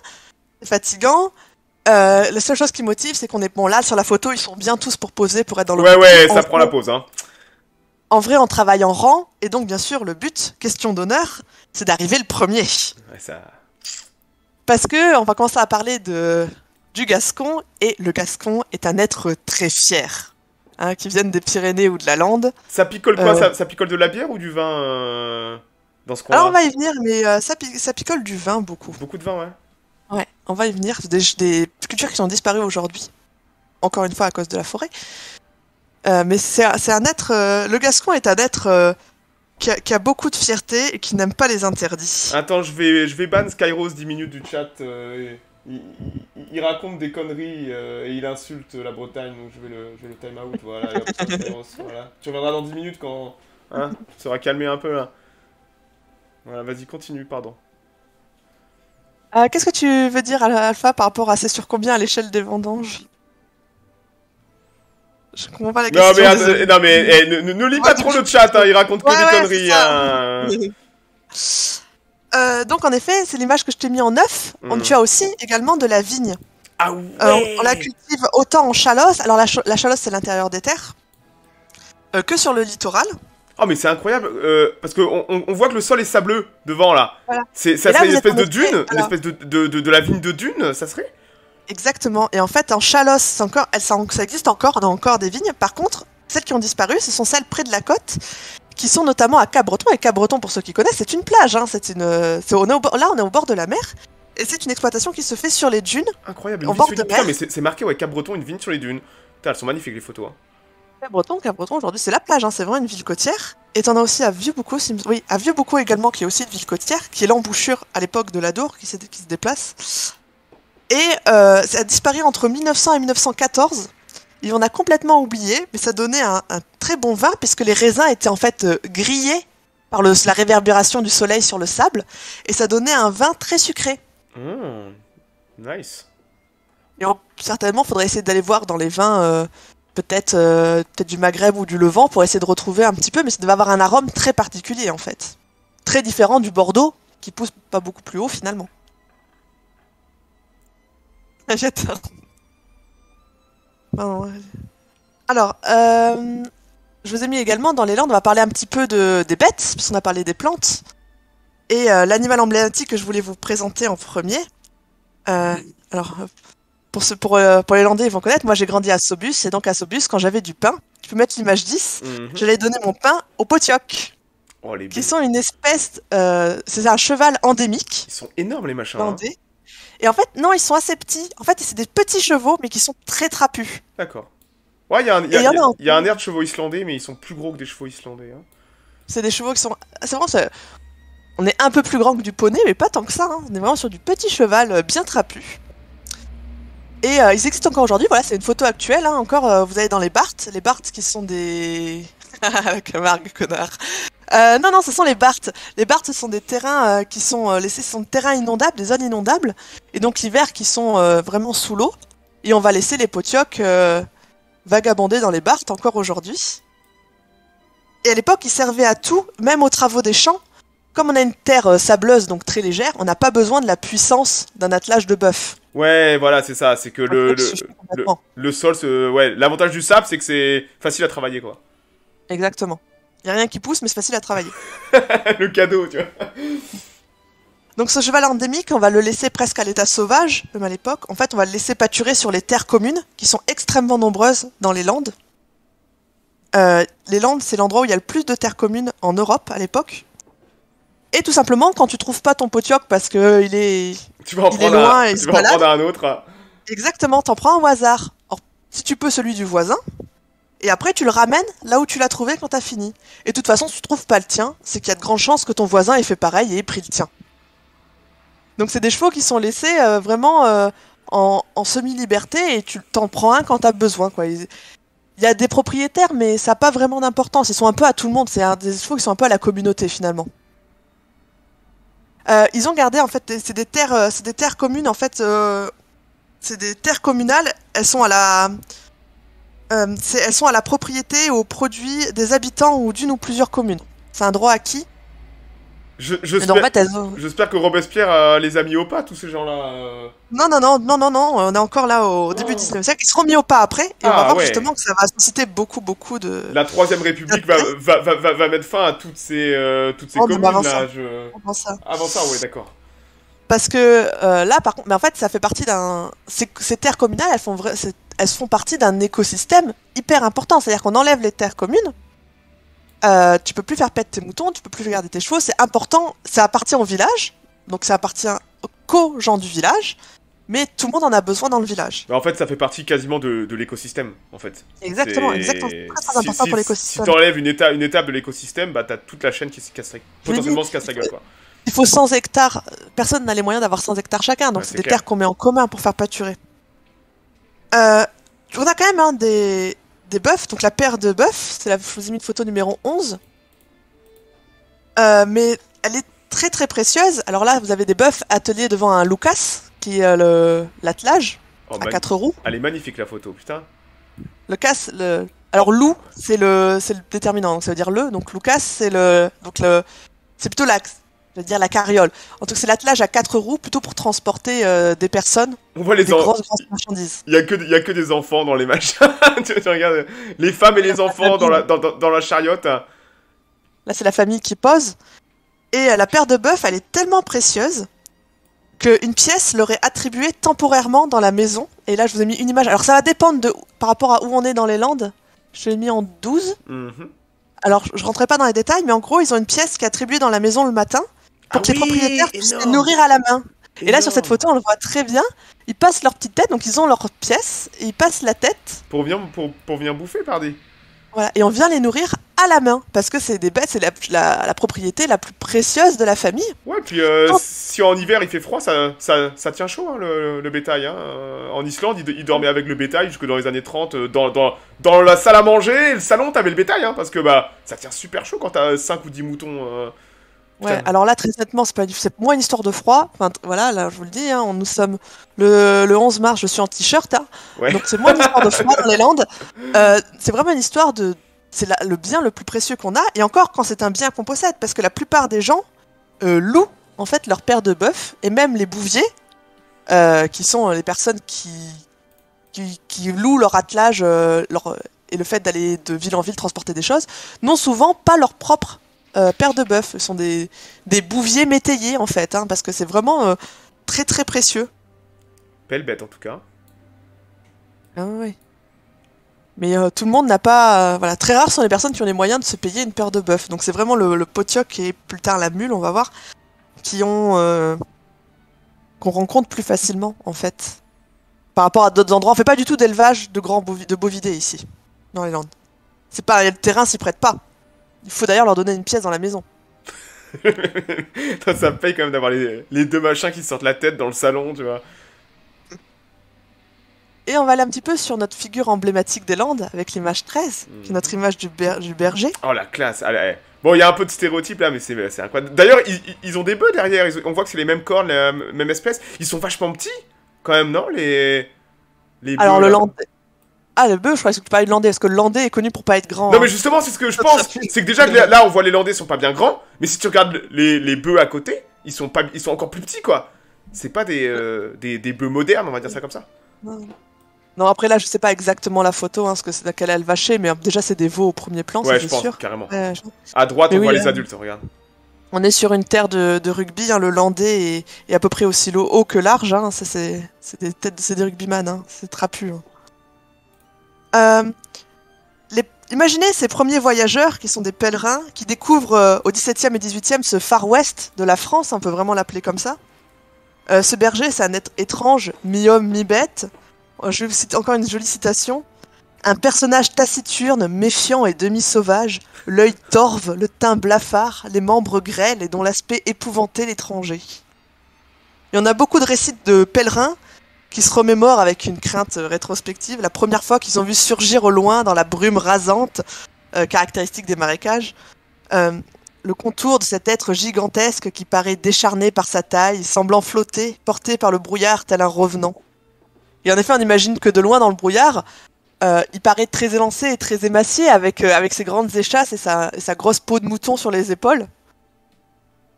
c'est fatigant. Euh, la seule chose qui motive, c'est qu'on est bon là sur la photo, ils sont bien tous pour poser, pour être dans le.
Ouais ouais,
En
ça prend la pause. Hein.
En vrai, on travaille en rang, et donc bien sûr, le but, question d'honneur, c'est d'arriver le premier.
Ouais, ça...
Parce que on va commencer à parler de du Gascon, et le Gascon est un être très fier. Hein, qui viennent des Pyrénées ou de la Lande.
ça picole quoi
Euh.
ça, ça picole de la bière ou du vin euh, dans ce coin
Alors on va y venir, mais ça picole du vin beaucoup.
Beaucoup de vin, ouais.
Ouais, on va y venir. Des, des cultures qui sont disparues aujourd'hui. Encore une fois à cause de la forêt. Euh, mais c'est un être. euh, le Gascon est un être euh, qui, a, qui a beaucoup de fierté et qui n'aime pas les interdits.
Attends, je vais, je vais ban Skyrose 10 minutes du chat. il, il- il raconte des conneries et il insulte la Bretagne, donc je vais le, je vais le time out. Voilà, et hop, Skyros, voilà. Tu reviendras dans 10 minutes quand hein, tu seras calmé un peu là. Voilà, vas-y, continue, pardon.
Euh, Qu'est-ce que tu veux dire, Al- Alpha, par rapport à c'est sur combien à l'échelle des vendanges? Je comprends pas la question.
Non mais, non, eh, ne, ne- lis pas
Ouais,
trop le chat, hein, il raconte que
Ouais,
des
ouais,
conneries. hein.
Euh, donc en effet, c'est l'image que je t'ai mis en neuf. On
Mhm.
tu as aussi également de la vigne.
Ah ouais
Euh, on, on la cultive autant en chalosse, alors la chalosse c'est l'intérieur des terres, euh, que sur le littoral.
Oh mais c'est incroyable, euh, parce qu'on on, on voit que le sol est sableux devant là.
Voilà.
C'est ça
Et là,
serait une espèce de dune, une espèce de, de, de, de la vigne de dune, ça serait?
Exactement. Et en fait, en chalosse, encore, ça, ça existe encore, on a encore des vignes. Par contre, celles qui ont disparu, ce sont celles près de la côte, qui sont notamment à Cap-Breton. Et Cap-Breton, pour ceux qui connaissent, c'est une plage. Hein. C'est une, c'est- on est au là, on est au bord de la mer. Et c'est une exploitation qui se fait sur les dunes.
Incroyable,
Au bord de.
Putain,
mer.
mais c'est marqué, ouais, Cap Breton, une vigne sur les dunes. Putain, elles sont magnifiques les photos. Hein.
Cap-Breton, Cap-Breton, aujourd'hui, c'est la plage. Hein. C'est vraiment une ville côtière. Et t'en as aussi à Vieux-Boucau, si- oui, à Vieux-Boucau également, qui est aussi une ville côtière, qui est l'embouchure à l'époque de qui, s'est- qui se déplace. Et euh, ça a disparu entre 1900 et 1914. Et on a complètement oublié, mais ça donnait un, un très bon vin, puisque les raisins étaient en fait euh, grillés par le- la réverbération du soleil sur le sable, et ça donnait un vin très sucré.
Mmh, nice.
Et on- certainement, faudrait essayer d'aller voir dans les vins, euh, peut-être euh, peut-être du Maghreb ou du Levant, pour essayer de retrouver un petit peu, mais ça devait avoir un arôme très particulier en fait. Très différent du Bordeaux, qui pousse pas beaucoup plus haut finalement. Pardon, ouais. Alors, euh, je vous ai mis également dans les Landes, on va parler un petit peu de, des bêtes, puisqu'on a parlé des plantes. Et euh, l'animal emblématique que je voulais vous présenter en premier. alors, pour, ce, pour, euh, pour les Landais, ils vont connaître, moi j'ai grandi à Sobus, et donc à Sobus, quand j'avais du pain, tu peux mettre l'image 10,
Mhm.
j'allais donner mon pain aux potiocs,
Oh, les
qui sont une espèce, euh, c'est un cheval endémique,
Ils sont énormes les machins. hein.
landais. Et en fait, non, ils sont assez petits. En fait, c'est des petits chevaux, mais qui sont très trapus.
D'accord. Ouais, il y, a un- y,
y
y a- air de chevaux islandais, mais ils sont plus gros que des chevaux islandais. hein.
C'est des chevaux qui sont. C'est vraiment. On est un peu plus grand que du poney, mais pas tant que ça. hein. On est vraiment sur du petit cheval euh, bien trapu. Et euh, ils existent encore aujourd'hui. Voilà, c'est une photo actuelle. hein. Encore, euh, vous allez dans les Barthes. Les Barthes qui sont des. Camargue, connard. Euh, non, non, ce sont les Barthes. Les Barthes, ce sont des terrains qui sont laissés, ce sont des terrains inondables, des zones inondables, et donc l'hiver qui sont vraiment sous l'eau. Et on va laisser les potiocs vagabonder dans les Barthes encore aujourd'hui. Et à l'époque, ils servaient à tout, même aux travaux des champs. Comme on a une terre euh, sableuse, donc très légère, on n'a pas besoin de la puissance d'un attelage de bœuf.
Ouais, voilà, c'est ça. C'est que le, le, sol, se- ouais, l'avantage du sable, c'est que c'est facile à travailler, quoi.
Exactement. Il n'y a rien qui pousse, mais c'est facile à travailler.
le cadeau, tu vois.
Donc ce cheval endémique, on va le laisser presque à l'état sauvage, même à l'époque. En fait, on va le laisser pâturer sur les terres communes, qui sont extrêmement nombreuses dans les Landes. Euh, les Landes, c'est l'endroit où il y a le plus de terres communes en Europe à l'époque. Et tout simplement, quand tu trouves pas ton potioc parce que il est
Tu vas en
Il est loin
un,
et il
tu vas en prendre un autre.
exactement, t'en prends un au hasard. Alors, si tu peux celui du voisin, et après tu le ramènes là où tu l'as trouvé quand t'as fini. Et de toute façon, si tu trouves pas le tien, c'est qu'il y a de grandes chances que ton voisin ait fait pareil et ait pris le tien. Donc c'est des chevaux qui sont laissés euh, vraiment euh, en, en semi-liberté et tu t'en prends un quand t'as besoin. Quoi. Il y a des propriétaires, mais ça n'a pas vraiment d'importance. Ils sont un peu à tout le monde. C'est un des chevaux qui sont un peu à la communauté finalement. Euh, ils ont gardé en fait, c'est des terres, euh, c'est des terres communes en fait. euh, c'est des terres communales. Elles sont à la, euh, elles sont à la propriété ou au produit des habitants ou d'une ou plusieurs communes. C'est un droit acquis.
Je-
Et donc, en
J'espère
ont-
j'espère que Robespierre euh, les a mis au pas, tous ces gens-là. euh.
Non, non, non, non, non, non, on est encore là au début
Oh.
du 19e siècle. Ils seront mis au pas après, et on
Ah,
va voir
ouais.
justement que ça va susciter beaucoup, beaucoup de.
La Troisième République va, va, va, va, mettre fin à toutes ces, euh, toutes ces
Oh, bah,
communes,
avant
là. Je...
Comment ça
Avant ça, ouais, d'accord.
Parce que euh, là, par contre, mais en fait, ça fait partie d'un. Ces, ces terres communales, elles font, vra- elles font partie d'un écosystème hyper important. C'est-à-dire qu'on enlève les terres communes. Euh, tu peux plus faire pète tes moutons, tu peux plus garder tes chevaux. C'est important. Ça appartient au village, donc ça appartient qu'aux gens du village. Mais tout le monde en a besoin dans le village.
Mais en fait, ça fait partie quasiment de, de l'écosystème, en fait.
Exactement,
C'est-
exactement. C'est très, très
si-
important
si-
pour
Si
l'écosystème.
t'enlèves une, une étape de l'écosystème, bah t'as toute la chaîne qui se casse potentiellement se casse la gueule, quoi.
Il faut 100 hectares. Personne n'a les moyens d'avoir 100 hectares chacun, donc c'est
c'est
des
clair.
terres qu'on met en commun pour faire pâturer. Euh, on a quand même hein, des, des bœufs, donc la paire de bœufs, c'est la, je vous ai mis une photo numéro 11. Euh, mais elle est très très précieuse. Alors là, vous avez des bœufs attelés devant un Lucas, qui est euh, l'attelage
Oh,
à
mag-
quatre roues.
Elle est magnifique, la photo, putain.
Le casse, le. Alors loup, c'est le, c'est le déterminant, donc ça veut dire le. Donc Lucas, c'est le, donc le, c'est plutôt l'axe. Je veux dire la carriole. En tout cas, c'est l'attelage à quatre roues, plutôt pour transporter euh, des personnes,
On voit les
des
enfants.
grosses grosses marchandises.
Il y, a que, il y a que des enfants dans les machins. tu, tu regardes les femmes et les enfants dans la, dans, dans, dans la chariote.
Là, c'est la famille qui pose. Et euh, la paire de bœufs, elle est tellement précieuse qu'une pièce leur est attribuée temporairement dans la maison. Et là, je vous ai mis une image. Alors, ça va dépendre de par rapport à où on est dans les Landes. Je l'ai mis en 12.
Mhm.
Alors, je rentrerai pas dans les détails, mais en gros, ils ont une pièce qui est attribuée dans la maison le matin pour
Ah
que les propriétaires puissent les nourrir à la main. Et là, sur cette photo, on le voit très bien. Ils passent leur petite tête, donc ils ont leur pièce, et ils passent la tête,
Pour venir, pour, pour venir bouffer, pardi.
voilà, et on vient les nourrir à la main, parce que c'est des bêtes, c'est la, la- la propriété la plus précieuse de la famille.
Ouais, puis euh, si en hiver il fait froid, ça, ça, ça tient chaud hein, le, le bétail. Hein. Euh, En Islande, ils, ils dormaient avec le bétail jusque dans les années 30. euh, Dans, dans, dans la salle à manger le salon, t'avais le bétail, hein, parce que bah ça tient super chaud quand t'as 5 ou 10 moutons. euh.
Ouais, alors là, très honnêtement, c'est pas c'est moins une histoire de froid. Enfin, voilà, là, je vous le dis, hein, on- nous sommes le, le 11 mars, je suis en t-shirt, hein,
Ouais.
donc c'est moins une histoire de froid dans les Landes. Euh, c'est vraiment une histoire de. C'est la- le bien le plus précieux qu'on a, et encore quand c'est un bien qu'on possède, parce que la plupart des gens euh, louent en fait leur paire de bœufs, et même les bouviers, euh, qui sont les personnes qui, qui, qui louent leur attelage leur, et le fait d'aller de ville en ville transporter des choses, n'ont souvent pas leur propre euh, paire de bœufs. Ce sont des, des bouviers métayers en fait, hein, parce que c'est vraiment euh, très très précieux.
Belle bête en tout cas.
Ah oui. Mais euh, tout le monde n'a pas. euh, voilà, très rares sont les personnes qui ont les moyens de se payer une paire de bœufs. Donc c'est vraiment le, le potioc et plus tard la mule, on va voir, qui ont. qu'on rencontre plus facilement en fait. Par rapport à d'autres endroits. On fait pas du tout d'élevage de grands bovi- de bovidés ici, dans les Landes. C'est pas. Le terrain s'y prête pas. Il faut d'ailleurs leur donner une pièce dans la maison.
Ça me paye quand même d'avoir les, les deux machins qui sortent la tête dans le salon, tu vois.
Et on va aller un petit peu sur notre figure emblématique des Landes, avec l'image 13, qui est notre image du, ber- du berger.
Oh la classe. Allez, eh. Bon, il y a un peu de stéréotype là, mais c'est incroyable. D'ailleurs, ils, ont des bœufs derrière. Ils on voit que c'est les mêmes cornes, la même espèce. Ils sont vachement petits, quand même, non Les. les
Alors
bœufs,
le landais. Ah le bœuf, je croyais que tu parlais de landais, parce que le landais est connu pour pas être grand.
Non,
hein.
mais justement, c'est ce que je pense. C'est que déjà, que là- on voit les Landais sont pas bien grands, mais si tu regardes les, les bœufs à côté, ils sont, pas, ils sont encore plus petits, quoi. C'est pas des, euh, des, des bœufs modernes, on va dire ça comme ça.
Non, après là, je sais pas exactement la photo, hein, parce que c'est laquelle elle vachait, mais euh, déjà c'est des veaux au premier plan,
ouais,
c'est
pense,
sûr.
carrément.
Ouais, je-
À droite,
Mais
on
oui,
voit
là.
les adultes, regarde.
On est sur une terre de, de rugby, hein, le landais est, est à peu près aussi haut que large, hein, ça, c'est c'est des têtes, c'est des rugbyman, hein, c'est trapu. Euh, imaginez ces premiers voyageurs qui sont des pèlerins, qui découvrent euh, au XVIIe et XVIIIe ce Far West de la France, on peut vraiment l'appeler comme ça. Euh, ce berger, c'est un être étrange, mi-homme, mi-bête. Euh, Je citer encore une jolie citation. Un personnage taciturne, méfiant et demi-sauvage, l'œil torve, le teint blafard, les membres grêles et dont l'aspect épouvantait l'étranger. Il y en a beaucoup de récits de pèlerins qui se remémorent avec une crainte rétrospective la première fois qu'ils ont vu surgir au loin dans la brume rasante, euh, caractéristique des marécages, euh, le contour de cet être gigantesque qui paraît décharné par sa taille, semblant flotter, porté par le brouillard tel un revenant. Et en effet, on imagine que de loin dans le brouillard, euh, il paraît très élancé et très émacié avec, euh, avec ses grandes échasses et sa grosse peau de mouton sur les épaules.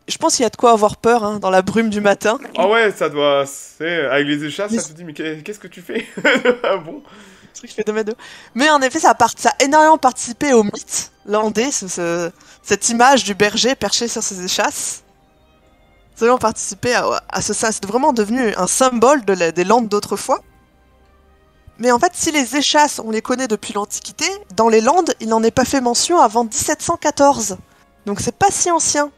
Je pense qu'il y a de quoi avoir peur hein, dans la brume du matin.
Ah ouais, ça doit. Avec les échasses, ça se dit, mais qu'est- qu'est-ce que tu fais? Ah bon?
Truc fait 2 mètres de. Mais en effet, ça a, part- ça a énormément participé au mythe landais, ce- ce- cette image du berger perché sur ses échasses. Ça a vraiment participé à, à ce ça. C'est vraiment devenu un symbole de la- des landes d'autrefois. Mais en fait, si les échasses, on les connaît depuis l'Antiquité, dans les Landes, il n'en est pas fait mention avant 1714. Donc c'est pas si ancien.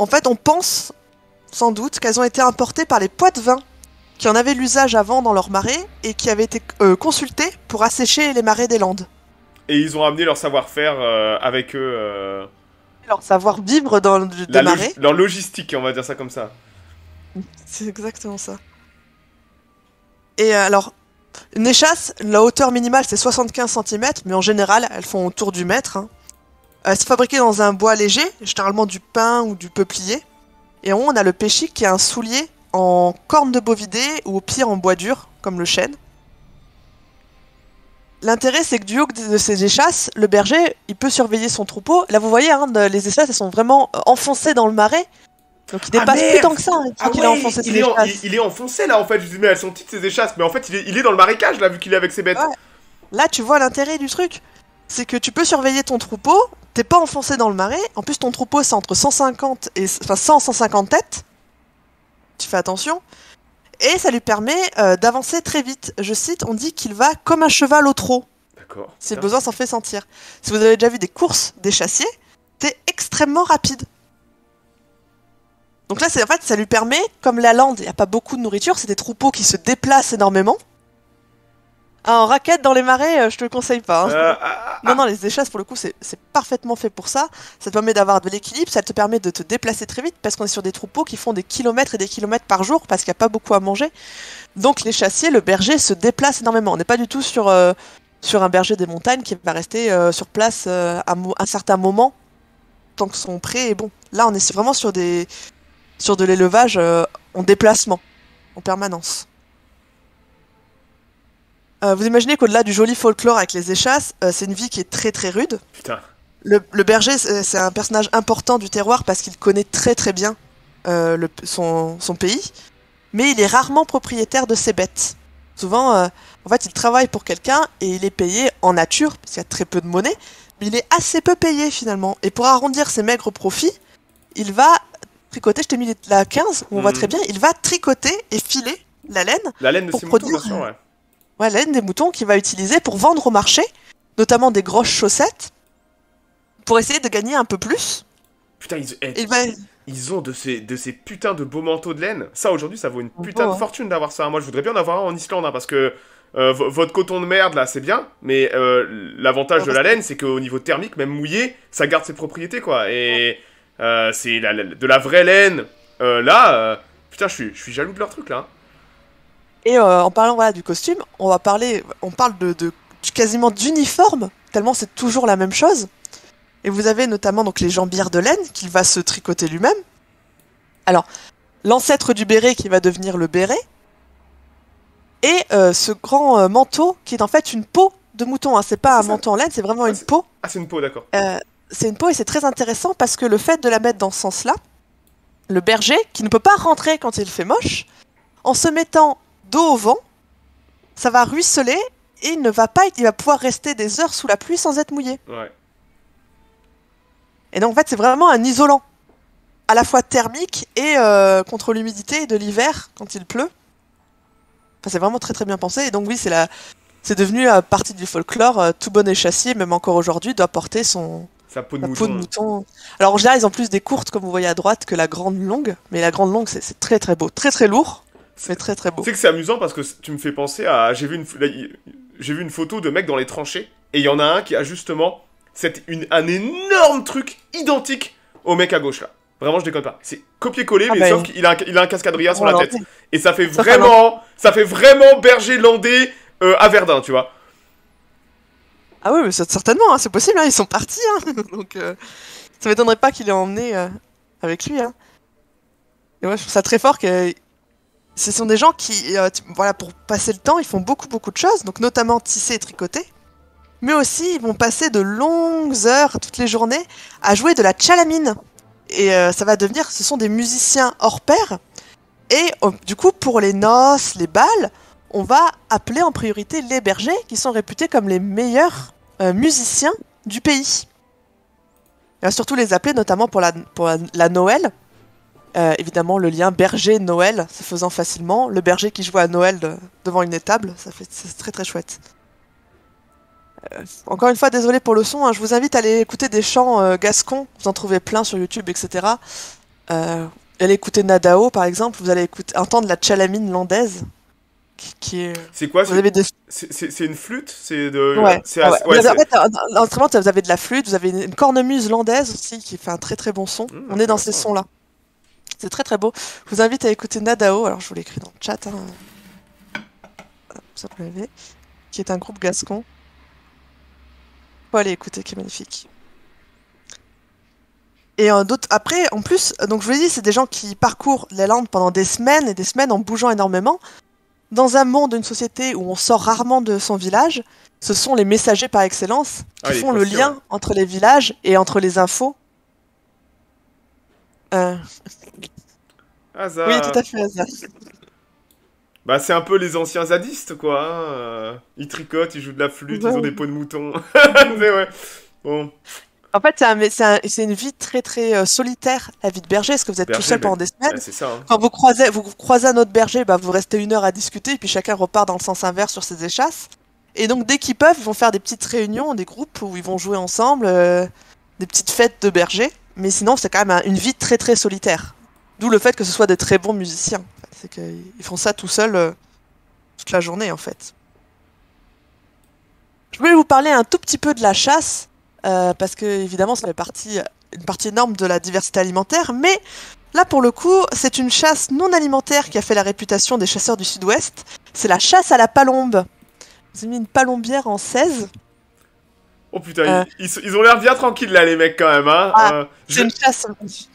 En fait, on pense, sans doute, qu'elles ont été importées par les Poitevins, qui en avaient l'usage avant dans leurs marais et qui avaient été euh, consultés pour assécher les marais des Landes.
Et ils ont amené leur savoir-faire euh, avec eux. euh,
Leur savoir-vivre dans le des marais.
leur logistique, on va dire ça comme ça.
C'est exactement ça. Et alors, une échasse, la hauteur minimale c'est 75 cm, mais en général elles font autour du mètre. Hein. Elles sont fabriquées dans un bois léger, généralement du pin ou du peuplier. Et en haut on a le péchic qui est un soulier en corne de bovidé ou au pire en bois dur, comme le chêne. L'intérêt c'est que du haut de ces échasses, le berger il peut surveiller son troupeau. Là vous voyez, hein, les échasses elles sont vraiment euh, enfoncées dans le marais. Donc il
Ah,
dépasse plus tant que ça. hein, a enfoncé
il,
ses
est en-
échasses.
il- il est enfoncé là en fait. Je dis, mais elles sont petites ces échasses. Mais en fait, il est, il est dans le marécage là, vu qu'il est avec ses bêtes.
Ouais. Là, tu vois l'intérêt du truc. C'est que tu peux surveiller ton troupeau, t'es pas enfoncé dans le marais. En plus, ton troupeau, c'est entre 150 et enfin 100 150 têtes. Tu fais attention. Et ça lui permet euh, d'avancer très vite. Je cite, on dit qu'il va comme un cheval au trot.
D'accord.
Si le besoin s'en fait sentir. Si vous avez déjà vu des courses des chassiers, t'es extrêmement rapide. Donc là, c'est en fait, ça lui permet, comme la lande, il n'y a pas beaucoup de nourriture, c'est des troupeaux qui se déplacent énormément. Ah, en raquette dans les marais, euh, je te le conseille pas. hein.
Euh, ah, ah,
Non, non, les échasses, pour le coup, c'est parfaitement fait pour ça. Ça te permet d'avoir de l'équilibre, ça te permet de te déplacer très vite parce qu'on est sur des troupeaux qui font des kilomètres et des kilomètres par jour parce qu'il n'y a pas beaucoup à manger. Donc les chassiers, le berger se déplace énormément. On n'est pas du tout sur, euh, sur un berger des montagnes qui va rester sur place à un certain moment tant que son pré est bon. Là, on est vraiment sur, des, sur de l'élevage en déplacement, en permanence. Euh, vous imaginez qu'au-delà du joli folklore avec les échasses, euh, c'est une vie qui est très très rude.
Putain.
Le, le berger, c'est c'est un personnage important du terroir parce qu'il connaît très très bien euh, le- son, son pays, mais il est rarement propriétaire de ses bêtes. Souvent, euh, en fait, il travaille pour quelqu'un et il est payé en nature, parce qu'il y a très peu de monnaie, mais il est assez peu payé finalement. Et pour arrondir ses maigres profits, il va tricoter, je t'ai mis la 15, où on voit
Mhm.
très bien, il va tricoter et filer la laine
La laine de
Pour produire,
ouais.
Ouais, la laine des moutons qu'il va utiliser pour vendre au marché, notamment des grosses chaussettes, pour essayer de gagner un peu plus.
Putain, ils, eh,
va...
ils ont de ces, de ces putains de beaux manteaux de laine. Ça, aujourd'hui, ça vaut une putain
Beau,
de
hein.
fortune d'avoir ça. Moi, je voudrais bien en avoir un en Islande, hein, parce que euh, vo- votre coton de merde, là, c'est bien, mais euh, l'avantage de la laine, c'est qu'au niveau thermique, même mouillé, ça garde ses propriétés, quoi. Et euh, c'est de la vraie laine. Là, putain, je suis, je suis jaloux de leur truc, là. hein.
Et euh, en parlant voilà, du costume, on va parler, on parle de, quasiment d'uniforme, tellement c'est toujours la même chose. Et vous avez notamment donc les jambières de laine qu'il va se tricoter lui-même. Alors, l'ancêtre du béret qui va devenir le béret. Et euh, ce grand euh, manteau qui est en fait une peau de mouton. Hein. C'est pas un manteau en laine, c'est vraiment
Ah,
une peau.
Ah, c'est une peau, d'accord.
C'est une peau et c'est très intéressant parce que le fait de la mettre dans ce sens-là, le berger, qui ne peut pas rentrer quand il fait moche, en se mettant dos au vent, ça va ruisseler et il ne va pas, il va pouvoir rester des heures sous la pluie sans être mouillé.
Ouais.
Et donc en fait c'est vraiment un isolant, à la fois thermique et euh, contre l'humidité de l'hiver quand il pleut. Enfin, c'est vraiment très très bien pensé et donc oui c'est la, c'est devenu euh, partie du folklore. euh, tout bon échassier, même encore aujourd'hui, doit porter son,
Sa peau de mouton.
peau de mouton. Alors en général, ils ont plus des courtes, comme vous voyez à droite, que la grande longue. Mais la grande longue, c'est c'est très très beau. Très très lourd, mais très très beau.
Tu sais que c'est amusant parce que tu me fais penser à. J'ai vu une. j'ai vu une photo de mec dans les tranchées, et il y en a un qui a justement cette, une, un énorme truc identique au mec à gauche là. Vraiment, je déconne pas. C'est copier-coller,
Ah
mais
bah,
sauf qu'il a, un- il a un cascadrilla sur la tête. Et ça fait
Ça
vraiment, ça fait vraiment berger landais euh, à Verdun, tu vois.
Ah oui, mais c'est- certainement, hein, c'est possible, hein, ils sont partis. hein. Donc, euh, ça m'étonnerait pas qu'il ait emmené euh, avec lui. Hein. Et ouais, je trouve ça très fort que ce sont des gens qui, euh, voilà, pour passer le temps, ils font beaucoup, beaucoup de choses, donc notamment tisser et tricoter. Mais aussi, ils vont passer de longues heures toutes les journées à jouer de la chalamine. Et euh, ça va devenir, ce sont des musiciens hors pair. Et du coup, pour les noces, les balles, on va appeler en priorité les bergers, qui sont réputés comme les meilleurs euh, musiciens du pays. Va surtout les appeler notamment pour la, pour la Noël. Euh, évidemment, le lien berger-Noël se faisant facilement. Le berger qui joue à Noël de- devant une étable, ça fait, c'est très très chouette. Euh, encore une fois, désolé pour le son, hein, je vous invite à aller écouter des chants euh, gascons, vous en trouvez plein sur YouTube, etc. Euh, allez écouter Nadao par exemple, vous allez écouter, entendre la chalamine landaise, qui, qui est...
C'est quoi
Vous
c'est-
avez des
C'est c'est- c'est une flûte? C'est de.
Ouais,
c'est
ah ouais.
assez- ouais,
Vous avez-
c'est-
en fait, vous avez de la flûte, vous avez une, une cornemuse landaise aussi qui fait un très très bon son.
Mmh,
On est dans ces sons-là. C'est très très beau. Je vous invite à écouter Nadao, alors je vous l'écris dans le chat, hein. Hop, ça vous qui est un groupe gascon. Faut aller écouter, qui est magnifique. Et euh, d'autres, après, en plus, donc je vous l'ai dit, c'est des gens qui parcourent les Landes pendant des semaines et des semaines en bougeant énormément. Dans un monde, une société où on sort rarement de son village, ce sont les messagers par excellence qui
Ah, les
font le lien entre les villages et entre les infos. Euh,
ça-
Oui, tout à fait, Asa.
Bah, c'est un peu les anciens zadistes, quoi. hein, euh, Ils tricotent, ils jouent de la flûte,
Ouais.
ils ont des peaux de mouton. Mais ouais. Bon.
En fait, c'est un- un- une vie très très euh, solitaire, la vie de berger, parce que vous êtes tout
Berger,
seul
mais-
pendant des semaines.
Ça. hein.
Quand vous croisez, vous croisez un autre berger, bah, vous restez une heure à discuter, et puis chacun repart dans le sens inverse sur ses échasses. Et donc, dès qu'ils peuvent, ils vont faire des petites réunions, des groupes où ils vont jouer ensemble, euh, des petites fêtes de berger. Mais sinon, c'est quand même un- une vie très très solitaire. D'où le fait que ce soit des très bons musiciens. C'est qu'ils font ça tout seuls euh, toute la journée, en fait. Je voulais vous parler un tout petit peu de la chasse, euh, parce que évidemment, ça fait partie, une partie énorme de la diversité alimentaire, mais Là, pour le coup, c'est une chasse non alimentaire qui a fait la réputation des chasseurs du sud-ouest. C'est la chasse à la palombe. Avez mis une palombière en 16.
Oh putain,
Euh.
ils, ont l'air bien tranquilles là, les mecs, quand même. Hein.
Ah,
Euh, je,
C'est une chasse.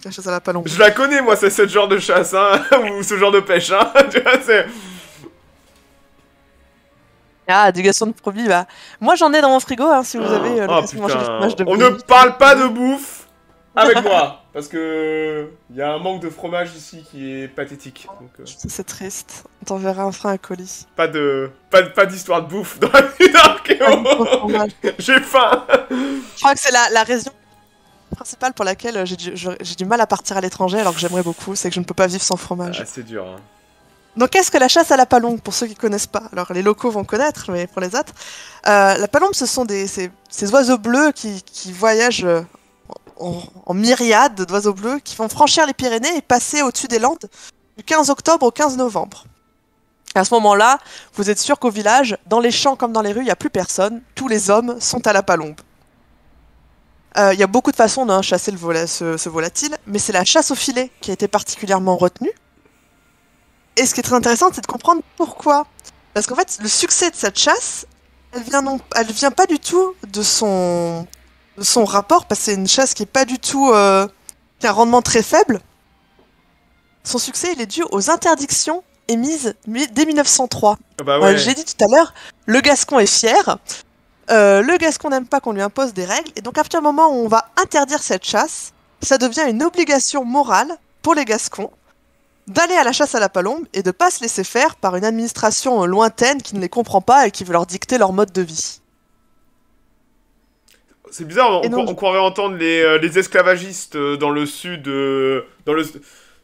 La chasse à la palombe.
je la connais, moi, c'est ce genre de chasse, hein, ou ce genre de pêche. Hein. tu vois, c'est.
Ah, du de brebis, bah. Moi, j'en ai dans mon frigo, hein, si vous avez euh,
Oh,
l'occasion de manger de
On ne parle pas de bouffe avec moi. Parce que. Il y a un manque de fromage ici qui est pathétique. Euh,
C'est triste. On t'enverra un frein à colis.
pas de. Pas, pas d'histoire de bouffe dans la vie d'Archéo. J'ai faim.
Je crois que c'est la, la raison principale pour laquelle euh, j'ai du, mal à partir à l'étranger alors que j'aimerais beaucoup, c'est que je ne peux pas vivre sans fromage.
Ah, c'est dur. Hein.
Donc qu'est-ce que la chasse à la palombe pour ceux qui connaissent pas Alors les locaux vont connaître, mais pour les autres, euh, la palombe ce sont des ces, ces oiseaux bleus qui, qui voyagent en, en myriades d'oiseaux bleus qui vont franchir les Pyrénées et passer au-dessus des Landes du 15 octobre au 15 novembre. À ce moment-là, vous êtes sûr qu'au village, dans les champs comme dans les rues, il n'y a plus personne. Tous les hommes sont à la palombe. Euh, Il y a beaucoup de façons de chasser le vola- ce, volatile, mais c'est la chasse au filet qui a été particulièrement retenue. Et ce qui est très intéressant, c'est de comprendre pourquoi. Parce qu'en fait, le succès de cette chasse, elle vient, vient pas du tout de son, son rapport, parce que c'est une chasse qui est pas du tout, euh, qui a un rendement très faible. Son succès, il est dû aux interdictions émises mi- dès 1903.
Ah bah
Euh,
ouais.
J'ai dit tout à l'heure, le Gascon est fier. Euh, le Gascon n'aime pas qu'on lui impose des règles. Et donc, à partir du moment où on va interdire cette chasse, ça devient une obligation morale pour les Gascons d'aller à la chasse à la palombe et de pas se laisser faire par une administration lointaine qui ne les comprend pas et qui veut leur dicter leur mode de vie.
C'est bizarre, on,
Et donc-
on croirait entendre les, euh, les esclavagistes euh, dans le sud, euh, dans, le,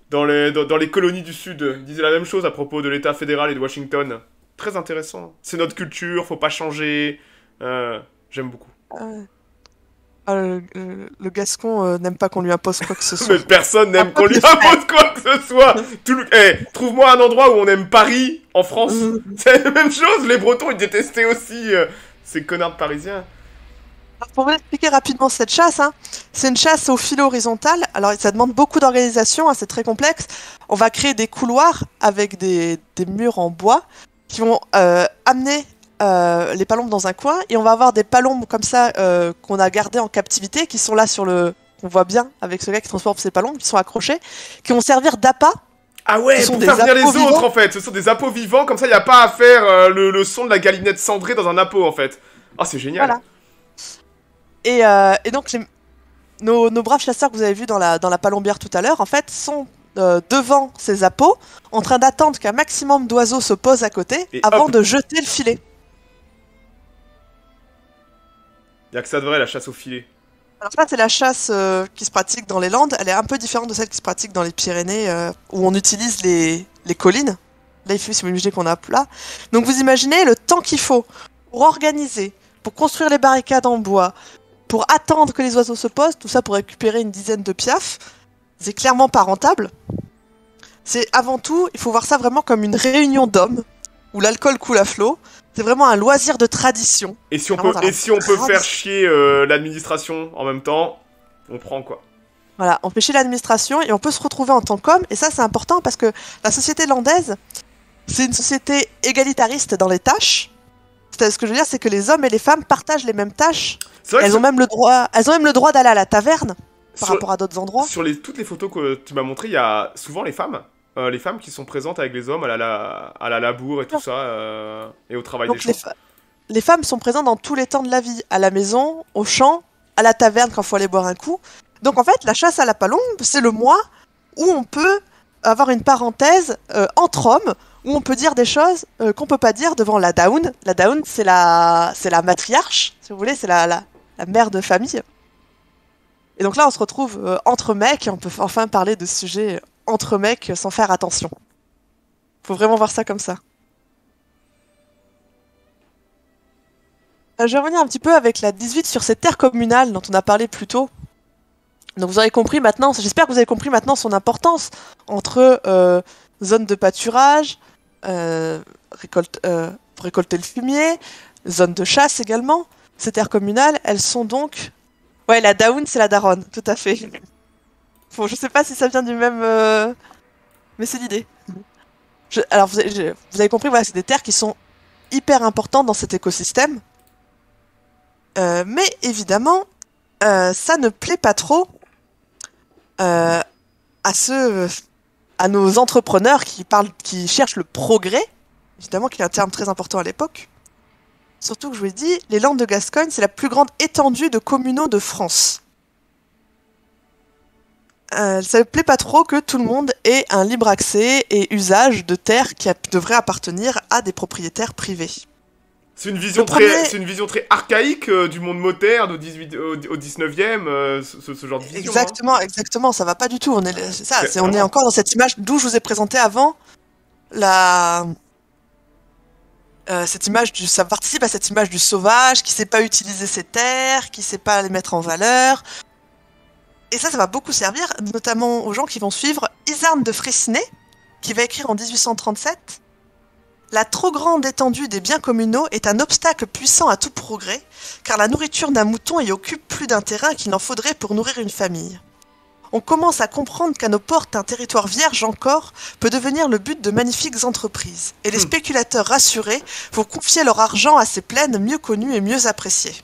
dans, les, dans, dans les colonies du sud. Ils disaient la même chose à propos de l'État fédéral et de Washington. Très intéressant. C'est notre culture, faut pas changer. J'aime beaucoup.
Euh, Ah, le, le- le Gascon n'aime pas qu'on lui impose quoi que ce soit.
Mais personne n'aime qu'on lui impose quoi que ce soit. Eh, trouve-moi un endroit où on aime Paris en France.
Mhm.
C'est la même chose. Les Bretons ils détestaient aussi ces connards de Parisiens.
Pour vous expliquer rapidement cette chasse, hein, c'est une chasse au fil horizontal. Alors ça demande beaucoup d'organisation, hein, c'est très complexe. On va créer des couloirs avec des, des murs en bois qui vont euh, amener euh, les palombes dans un coin et on va avoir des palombes comme ça euh, qu'on a gardées en captivité qui sont là sur le... On voit bien avec ce gars qui transforme ses palombes, qui sont accrochés, qui vont servir d'appât
Ah ouais, pour
des
faire venir les autres
vivants.
en fait. Ce sont des appos vivants. Comme ça, il n'y a pas à faire euh, le, le son de la galinette cendrée dans un appôt en fait. Ah, c'est génial.
Voilà. Et, euh, et donc, les- nos, nos braves chasseurs que vous avez vus dans la, dans la palombière tout à l'heure, en fait, sont euh, devant ces appâts, en train d'attendre qu'un maximum d'oiseaux se posent à côté
Et
avant
hop.
de jeter le filet.
Il a que ça de vrai, la chasse au filet.
Alors ça, c'est la chasse euh, qui se pratique dans les Landes. Elle est un peu différente de celle qui se pratique dans les Pyrénées, euh, où on utilise les, les collines. Là, il faut si vous imaginez qu'on a plat. Donc vous imaginez le temps qu'il faut pour organiser, pour construire les barricades en bois, pour attendre que les oiseaux se posent, tout ça pour récupérer une dizaine de piafs. C'est clairement pas rentable. C'est avant tout, il faut voir ça vraiment comme une réunion d'hommes, où l'alcool coule à flot. C'est vraiment un loisir de tradition.
Et si on
Vraiment,
peut,
ça
et si on peut
rend-
faire chier euh, l'administration en même temps, on prend quoi.
Voilà, on fait chier l'administration et on peut se retrouver en tant qu'homme. Et ça, c'est important parce que la société landaise, c'est une société égalitariste dans les tâches. Ce que je veux dire, c'est que les hommes et les femmes partagent les mêmes tâches. Elles ont même le droit, elles ont même le droit d'aller à la taverne par
sur,
rapport à d'autres endroits.
sur les, toutes les photos que tu m'as montrées, il y a souvent les femmes. euh, les femmes qui sont présentes avec les hommes à la, la- à la labour et tout ça, euh, et au travail
Donc
des
les,
champs.
les femmes sont présentes dans tous les temps de la vie, à la maison, au champ, à la taverne quand il faut aller boire un coup. Donc en fait, la chasse à la palombe, c'est le mois où on peut avoir une parenthèse euh, entre hommes, où on peut dire des choses euh, qu'on peut pas dire devant la daoun. La daoun, c'est la, c'est la matriarche, si vous voulez, c'est la, la, mère de famille. Et donc là, on se retrouve euh, entre mecs et on peut enfin parler de ce sujet euh, entre mecs sans faire attention. Faut vraiment voir ça comme ça. Euh, Je vais revenir un petit peu avec la 18 sur ces terres communales dont on a parlé plus tôt. Donc vous avez compris maintenant, j'espère que vous avez compris maintenant son importance entre euh, zone de pâturage, euh, euh, pour récolter le fumier, zone de chasse également. Ces terres communales, elles sont donc... Ouais, la daoun, c'est la daronne, tout à fait. Bon, je sais pas si ça vient du même... euh, Mais c'est l'idée. Alors vous avez, compris, voilà, c'est des terres qui sont hyper importantes dans cet écosystème. Euh, mais évidemment, euh, ça ne plaît pas trop euh, à ceux, à nos entrepreneurs qui parlent, qui cherchent le progrès, évidemment, qui est un terme très important à l'époque. Surtout que je vous l'ai dit, les Landes de Gascogne, c'est la plus grande étendue de communaux de France. Euh, ça ne plaît pas trop que tout le monde ait un libre accès et usage de terres qui devraient appartenir à des propriétaires privés.
C'est une vision très,
premier-
c'est une vision très archaïque euh, du monde moderne au 18, au, au 19e, euh, ce, genre de vision. hein.
Exactement, exactement, ça va pas du tout. On est, c'est ça,
C'est
on est encore dans cette image d'où je vous ai présenté avant la, euh, cette image du, ça participe à cette image du sauvage qui sait pas utiliser ses terres, qui sait pas les mettre en valeur. Et ça, ça va beaucoup servir, notamment aux gens qui vont suivre Isarne de Freycinet, qui va écrire en 1837. La trop grande étendue des biens communaux est un obstacle puissant à tout progrès, car la nourriture d'un mouton y occupe plus d'un terrain qu'il n'en faudrait pour nourrir une famille. On commence à comprendre qu'à nos portes un territoire vierge encore peut devenir le but de magnifiques entreprises, et les
Hmm.
spéculateurs rassurés vont confier leur argent à ces plaines mieux connues et mieux appréciées.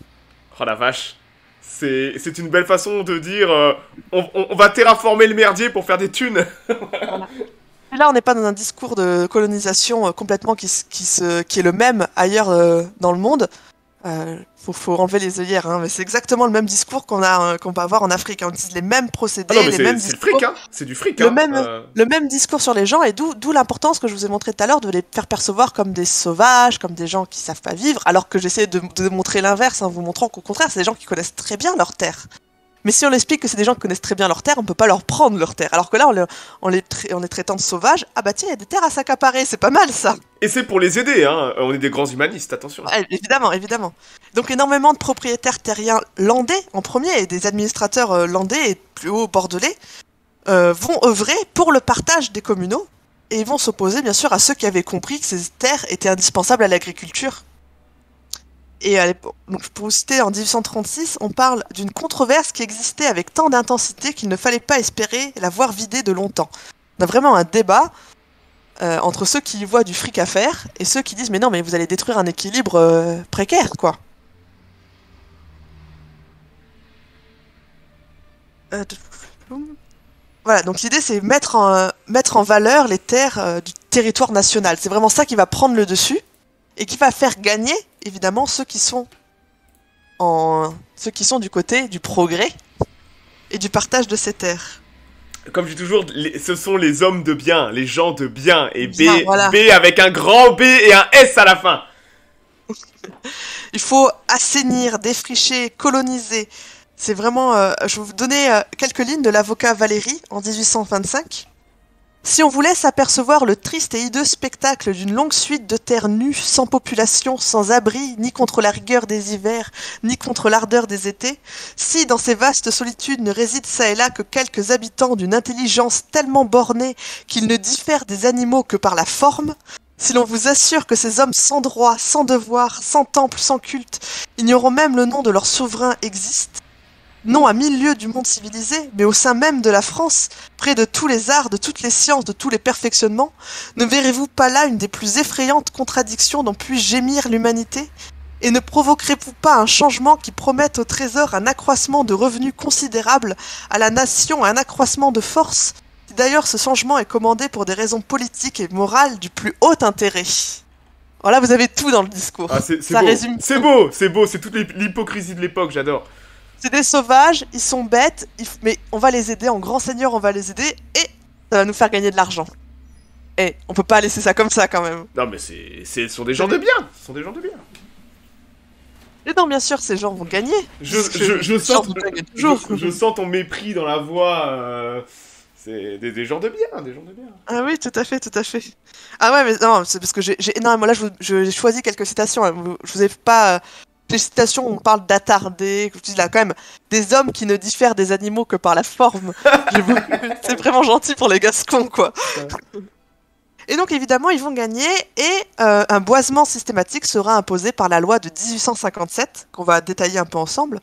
Oh la vache. C'est, c'est une belle façon de dire euh, on, on- on va terraformer le merdier pour faire des thunes.
Là, on n'est pas dans un discours de colonisation euh, complètement qui, se, qui est le même ailleurs euh, dans le monde. Euh, faut, faut enlever les œillères, hein, mais c'est exactement le même discours qu'on a, euh, qu'on peut avoir en Afrique. On utilise les mêmes procédés,
Ah non,
les
c'est,
mêmes
c'est
discours.
fric, hein. C'est du fric,
Le
hein.
même- le même discours sur les gens et d'où d'où l'importance que je vous ai montré tout à l'heure de les faire percevoir comme des sauvages, comme des gens qui savent pas vivre, alors que j'essaie de, de montrer l'inverse en vous montrant qu'au contraire, c'est des gens qui connaissent très bien leur terre. Mais si on explique que c'est des gens qui connaissent très bien leur terre, on peut pas leur prendre leur terre. Alors que là, on, les, on les traitant de sauvages, ah bah tiens, il y a des terres à s'accaparer, c'est pas mal ça.
Et c'est pour les aider, hein. On est des grands humanistes, attention.
évidemment, évidemment. Donc énormément de propriétaires terriens landais en premier et des administrateurs euh, landais et plus haut bordelais euh, vont œuvrer pour le partage des communaux et vont s'opposer bien sûr à ceux qui avaient compris que ces terres étaient indispensables à l'agriculture. Et pour vous citer, en 1836, on parle d'une controverse qui existait avec tant d'intensité qu'il ne fallait pas espérer la voir vidée de longtemps. On a vraiment un débat euh, entre ceux qui voient du fric à faire et ceux qui disent mais non mais vous allez détruire un équilibre euh, précaire quoi. Euh, voilà, donc l'idée c'est mettre en, mettre en valeur les terres du territoire national. C'est vraiment ça qui va prendre le dessus et qui va faire gagner évidemment ceux qui sont en ceux qui sont du côté du progrès et du partage de ces terres.
Comme je dis toujours, ce sont les hommes de bien, les gens de bien et B, B avec un grand B et un S à la fin.
Il faut assainir, défricher, coloniser, c'est vraiment. Euh, je vais vous donner euh, quelques lignes de l'avocat Valéry en 1825. Si on voulait s'apercevoir le triste et hideux spectacle d'une longue suite de terres nues, sans population, sans abri, ni contre la rigueur des hivers, ni contre l'ardeur des étés, si dans ces vastes solitudes ne résident çà et là que quelques habitants d'une intelligence tellement bornée qu'ils ne diffèrent des animaux que par la forme, si l'on vous assure que ces hommes sans droit, sans devoir, sans temple, sans culte, ignorant même le nom de leur souverain, existent, non à mille lieues du monde civilisé, mais au sein même de la France, près de tous les arts, de toutes les sciences, de tous les perfectionnements, ne verrez-vous pas là une des plus effrayantes contradictions dont puisse gémir l'humanité? Et ne provoquerez-vous pas un changement qui promette au trésor un accroissement de revenus considérable, à la nation un accroissement de force? D'ailleurs, ce changement est commandé pour des raisons politiques et morales du plus haut intérêt. Voilà, vous avez tout dans le discours.
Ah, c'est beau. C'est beau, c'est beau, c'est toute l'hypocrisie de l'époque, j'adore.
C'est des sauvages, ils sont bêtes, mais on va les aider, en grand seigneur, on va les aider, et ça va nous faire gagner de l'argent. Et on peut pas laisser ça comme ça quand même.
Non mais c'est, ce sont des gens de bien, ce sont des gens de bien.
Et non, bien sûr, ces gens vont gagner.
Je, je, sens, je, sens ton mépris dans la voix. Euh, c'est des, gens de bien, des gens de bien.
Ah oui, tout à fait, tout à fait. Ah ouais, mais non, c'est parce que j'ai énormément. Là, j'ai choisi quelques citations. Hein. Je vous ai pas les citations, on parle d'attardés, quand même, des hommes qui ne diffèrent des animaux que par la forme. c'est vraiment gentil pour les Gascons, quoi. Et donc évidemment, ils vont gagner et euh, un boisement systématique sera imposé par la loi de 1857, qu'on va détailler un peu ensemble.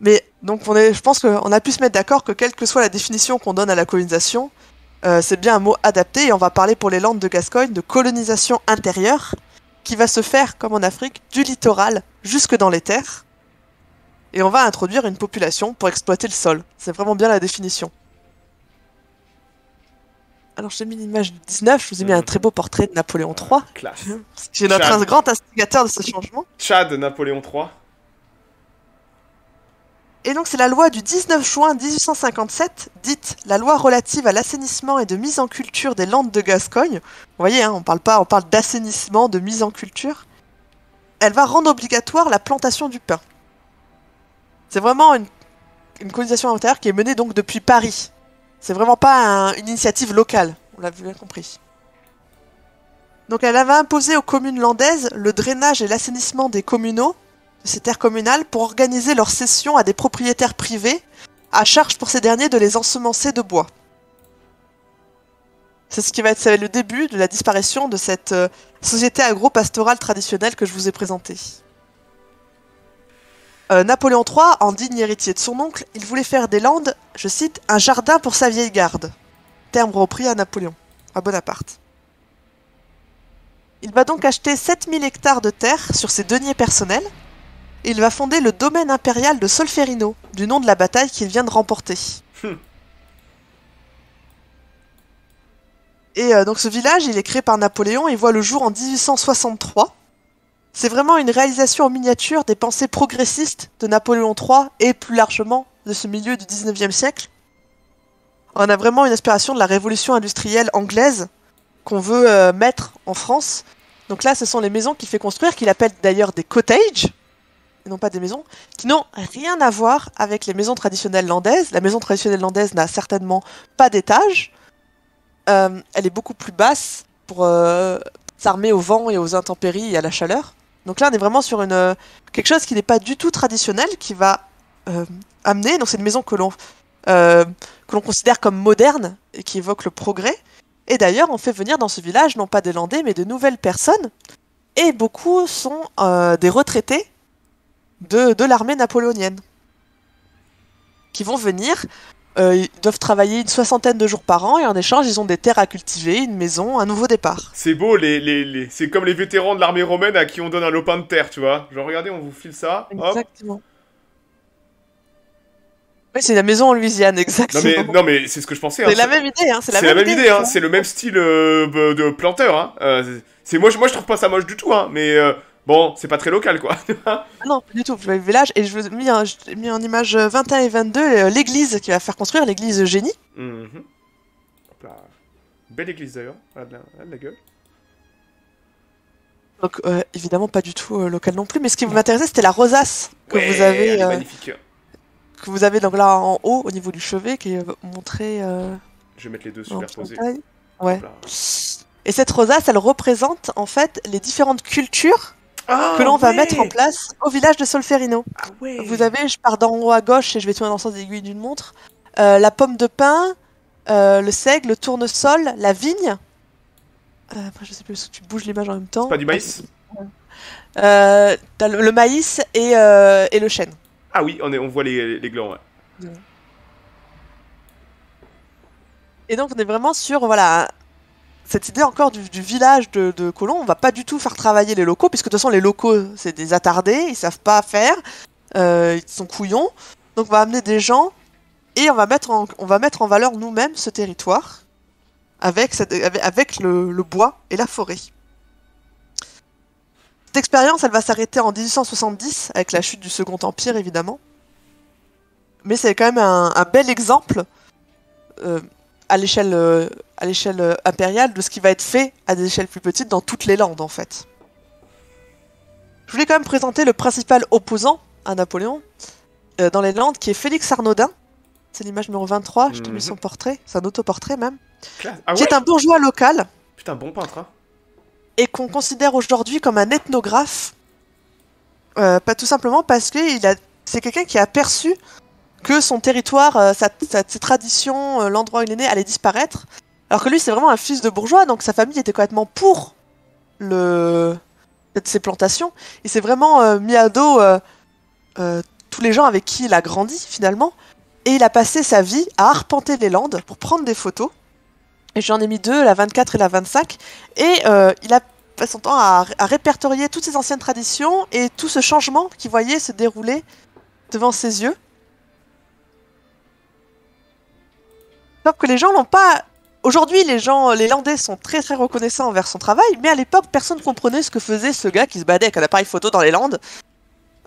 Mais donc on est, je pense qu'on a pu se mettre d'accord que quelle que soit la définition qu'on donne à la colonisation, euh, c'est bien un mot adapté et on va parler pour les Landes de Gascogne de colonisation intérieure qui va se faire, comme en Afrique, du littoral jusque dans les terres. Et on va introduire une population pour exploiter le sol. C'est vraiment bien la définition. Alors, j'ai mis l'image du 19, je vous ai mis un très beau portrait de Napoléon III.
Classe.
J'ai notre grand instigateur de ce changement.
Chad, Napoléon III.
Et donc c'est la loi du 19 juin 1857, dite la loi relative à l'assainissement et de mise en culture des Landes de Gascogne. Vous voyez, hein, on parle pas, on parle d'assainissement, de mise en culture. Elle va rendre obligatoire la plantation du pain. C'est vraiment une, une colonisation intérieure qui est menée donc depuis Paris. C'est vraiment pas une initiative locale, on l'a bien compris. Donc elle avait imposé aux communes landaises le drainage et l'assainissement des communaux de ces terres communales pour organiser leur cession à des propriétaires privés, à charge pour ces derniers de les ensemencer de bois. C'est ce qui va être le début de la disparition de cette euh, société agro-pastorale traditionnelle que je vous ai présentée. Euh, Napoléon III, en digne héritier de son oncle, il voulait faire des Landes, je cite, un jardin pour sa vieille garde. Terme repris à Napoléon, à Bonaparte. Il va donc acheter 7000 hectares de terre sur ses deniers personnels, il va fonder le domaine impérial de Solferino, du nom de la bataille qu'il vient de remporter. Hmm. Et euh, donc ce village, il est créé par Napoléon, il voit le jour en 1863. C'est vraiment une réalisation en miniature des pensées progressistes de Napoléon III et plus largement de ce milieu du 19e siècle. On a vraiment une inspiration de la révolution industrielle anglaise qu'on veut euh, mettre en France. Donc là, ce sont les maisons qu'il fait construire, qu'il appelle d'ailleurs des cottages, et non pas des maisons, qui n'ont rien à voir avec les maisons traditionnelles landaises. La maison traditionnelle landaise n'a certainement pas d'étage. Euh, elle est beaucoup plus basse pour euh, s'armer au vent et aux intempéries et à la chaleur. Donc là, on est vraiment sur une, euh, quelque chose qui n'est pas du tout traditionnel, qui va amener. Donc c'est une maison que l'on que considère comme moderne et qui évoque le progrès. Et d'ailleurs, on fait venir dans ce village non pas des Landais, mais de nouvelles personnes. Et beaucoup sont des retraités de, de l'armée napoléonienne qui vont venir. euh, ils doivent travailler une soixantaine de jours par an et en échange, ils ont des terres à cultiver, une maison, un nouveau départ.
C'est beau, les, les, les... c'est comme les vétérans de l'armée romaine à qui on donne un lopin de terre, tu vois. Genre, regardez, on vous file ça. Hop.
Exactement. Oui, c'est la maison en Louisiane,
Non
exactement.
mais, non mais c'est ce que je pensais. hein.
C'est la même idée, hein.
C'est la, même idée, hein. c'est le même style euh, de planteur. Hein. Euh, c'est- moi, je- moi je trouve pas ça moche du tout, hein. Mais bon, c'est pas très local quoi.
Ah non, pas du tout. Je vais au village et je vous ai mis, un- j'ai mis en image 21 et 22 euh, l'église qui va faire construire, l'église Génie.
Hop là. Belle église d'ailleurs, elle a de la, elle a de la gueule.
Donc euh, évidemment pas du tout euh, local non plus. Mais ce qui m'intéressait, c'était la rosace que
Ouais,
vous avez,
elle est
euh,
magnifique.
que vous avez donc là en haut au niveau du chevet, qui est euh, euh,
Je vais mettre les deux superposés.
Ouais. Et cette rosace, elle représente en fait les différentes cultures
Ah,
que l'on va mettre en place au village de Solferino.
Ah ouais.
Vous avez, je pars d'en haut à gauche et je vais tourner dans le sens des aiguilles d'une montre, euh, la pomme de pin, euh, le seigle, le tournesol, la vigne. Euh, après, je sais plus, que tu bouges l'image en même temps.
Pas du maïs?
Euh, t'as le, le maïs et, euh, et le chêne.
Ah oui, on, est, on voit les, les glands, ouais.
Et donc on est vraiment sur voilà cette idée encore du, village de, de Colomb. On va pas du tout faire travailler les locaux, puisque de toute façon les locaux c'est des attardés, ils savent pas faire, euh, ils sont couillons. Donc on va amener des gens et on va mettre en, valeur nous-mêmes ce territoire avec, le, bois et la forêt. Cette expérience, elle va s'arrêter en 1870 avec la chute du Second Empire évidemment. Mais c'est quand même un, un bel exemple euh, à l'échelle euh, à l'échelle euh, impériale de ce qui va être fait à des échelles plus petites dans toutes les landes en fait. Je voulais quand même présenter le principal opposant à Napoléon euh, dans les Landes qui est Félix Arnaudin. C'est l'image numéro 23, je t'ai
Mhm.
mis son portrait, c'est un autoportrait même.
Ah
qui est un bourgeois local
Putain, bon peintre, hein.
et qu'on considère aujourd'hui comme un ethnographe. Euh, pas tout simplement parce que il a, c'est quelqu'un qui a perçu que son territoire, euh, sa- sa- ses traditions, l'endroit où il est né allaient disparaître. Alors que lui, c'est vraiment un fils de bourgeois, donc sa famille était complètement pour le plantations. Il s'est vraiment euh, mis à dos euh, euh, tous les gens avec qui il a grandi finalement. Et il a passé sa vie à arpenter les landes pour prendre des photos. J'en ai mis deux, la 24 et la 25. Et il a passé son temps à, répertorier toutes ces anciennes traditions et tout ce changement qu'il voyait se dérouler devant ses yeux. Sauf que les gens n'ont pas. Aujourd'hui, les gens, les Landais sont très très reconnaissants envers son travail, mais à l'époque, personne ne comprenait ce que faisait ce gars qui se badait avec un appareil photo dans les Landes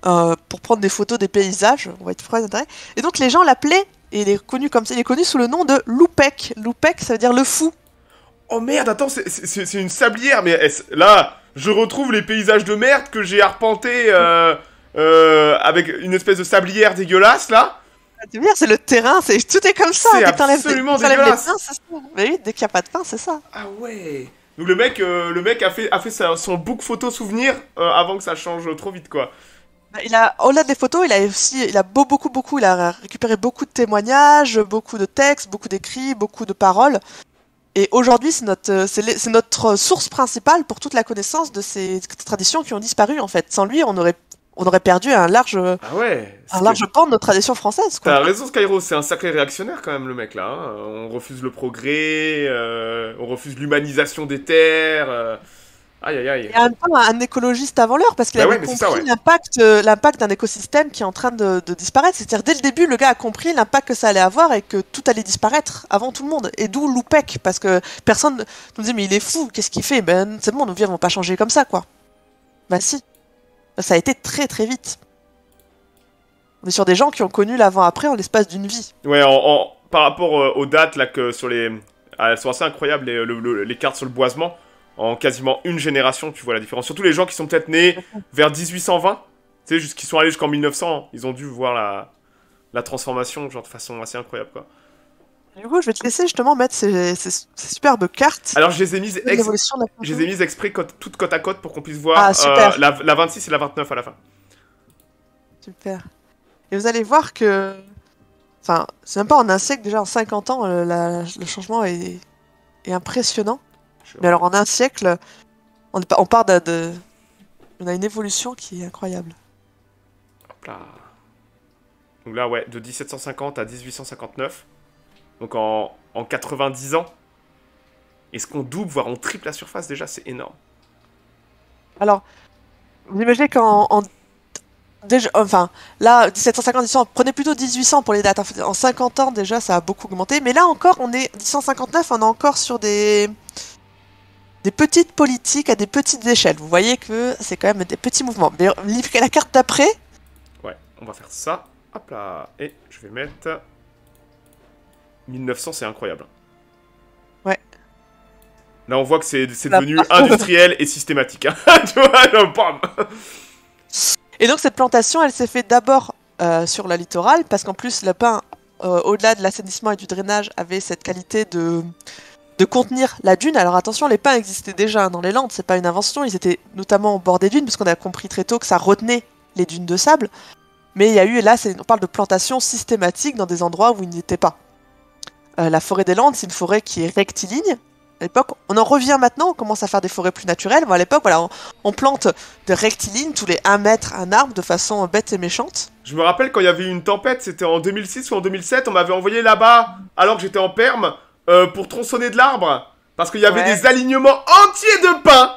euh, pour prendre des photos des paysages. On va être frais d'intérêt. Et donc les gens l'appelaient, et il est connu comme ça, il est connu sous le nom de Loupec. Loupec, ça veut dire le fou.
Oh merde, attends, c'est- une sablière, mais là, je retrouve les paysages de merde que j'ai arpentés euh, euh, avec une espèce de sablière dégueulasse, là.
C'est le terrain, c'est tout est comme ça.
C'est
Dès
absolument
les
dégueulasse.
ça. Mais oui, dès qu'il n'y a pas de pain, c'est ça.
Ah ouais Donc le mec, euh, le mec a fait, a fait sa- son book photo souvenir euh, avant que ça change trop vite, quoi.
Bah, Il a, au-delà des photos, il a aussi, il a beau- beaucoup, beaucoup, il a récupéré beaucoup de témoignages, beaucoup de textes, beaucoup d'écrits, beaucoup de paroles. Et aujourd'hui, c'est notre, euh, c'est notre source principale pour toute la connaissance de ces traditions qui ont disparu, en fait. Sans lui, on aurait, on aurait perdu un large, un
Ah ouais c'est-
large pan de nos traditions françaises, quoi.
T'as raison, Skyro, c'est un sacré réactionnaire quand même, le mec là. hein. On refuse le progrès, euh, on refuse l'humanisation des terres. euh. Aïe aïe aïe.
Et temps, un écologiste avant l'heure, parce qu'il
Bah
avait
ouais,
compris
ouais.
l'impact, euh, l'impact d'un écosystème qui est en train de, de disparaître. C'est-à-dire, dès le début, le gars a compris l'impact que ça allait avoir et que tout allait disparaître avant tout le monde. Et d'où Loupec, parce que personne nous dit, mais il est fou, qu'est-ce qu'il fait? Ben, c'est bon, nos vies vont pas changer comme ça, quoi. Bah si. Ça a été très très vite. On est sur des gens qui ont connu l'avant-après en l'espace d'une vie.
Ouais, en, en- par rapport euh, aux dates là que sur les, ah, elles sont assez incroyables les, le- le- les cartes sur le boisement. En quasiment une génération, tu vois la différence. Surtout les gens qui sont peut-être nés vers 1820. Tu sais, jusqu'ils sont allés jusqu'en 1900, ils ont dû voir la, la transformation, genre de façon assez incroyable, quoi.
Du coup, je vais te laisser justement mettre ces, ces- ces superbes cartes.
Alors, je les ai mises, ex- je les ai mises exprès côte- toutes côte à côte pour qu'on puisse voir
Ah, super.
euh, la, la 26 et la 29 à la fin.
Super. Et vous allez voir que. Enfin, c'est même pas en un siècle, déjà en 50 ans, le, la- le changement est, est impressionnant. Mais alors en un siècle, on part de, de- On a une évolution qui est incroyable.
Hop là. Donc là, ouais, de 1750 à 1859. Donc en, en 90 ans. Est-ce qu'on double, voire on triple la surface? Déjà C'est énorme.
Alors, vous imaginez qu'en. en- Déjà, enfin, là, 1750, 1800, prenez plutôt 1800 pour les dates. En, fait, en 50 ans, déjà, ça a beaucoup augmenté. Mais là encore, on est 1759, on est encore sur des, des petites politiques à des petites échelles. Vous voyez que c'est quand même des petits mouvements. Mais la carte d'après,
Ouais, on va faire ça. Hop là. Et je vais mettre. 1900, c'est incroyable.
Ouais.
Là, on voit que c'est devenu industriel et systématique. hein. tu vois, là, bam
Et donc cette plantation, elle s'est faite d'abord euh, sur la littorale, parce qu'en plus le pain, euh, au-delà de l'assainissement et du drainage, avait cette qualité de, de contenir la dune. Alors attention, les pins existaient déjà dans les Landes, c'est pas une invention, ils étaient notamment au bord des dunes, parce qu'on a compris très tôt que ça retenait les dunes de sable. Mais il y a eu, et là on parle de plantation systématique dans des endroits où il n'y était pas. Euh, la forêt des Landes, c'est une forêt qui est rectiligne. À l'époque, on en revient maintenant, on commence à faire des forêts plus naturelles. Bon, à l'époque, voilà, on, on plante de rectilignes tous les 1 mètre un arbre de façon bête et méchante.
Je me rappelle quand il y avait eu une tempête, c'était en 2006 ou en 2007, on m'avait envoyé là-bas, alors que j'étais en perme, euh, pour tronçonner de l'arbre. Parce qu'il y avait
Ouais.
des alignements entiers de pins.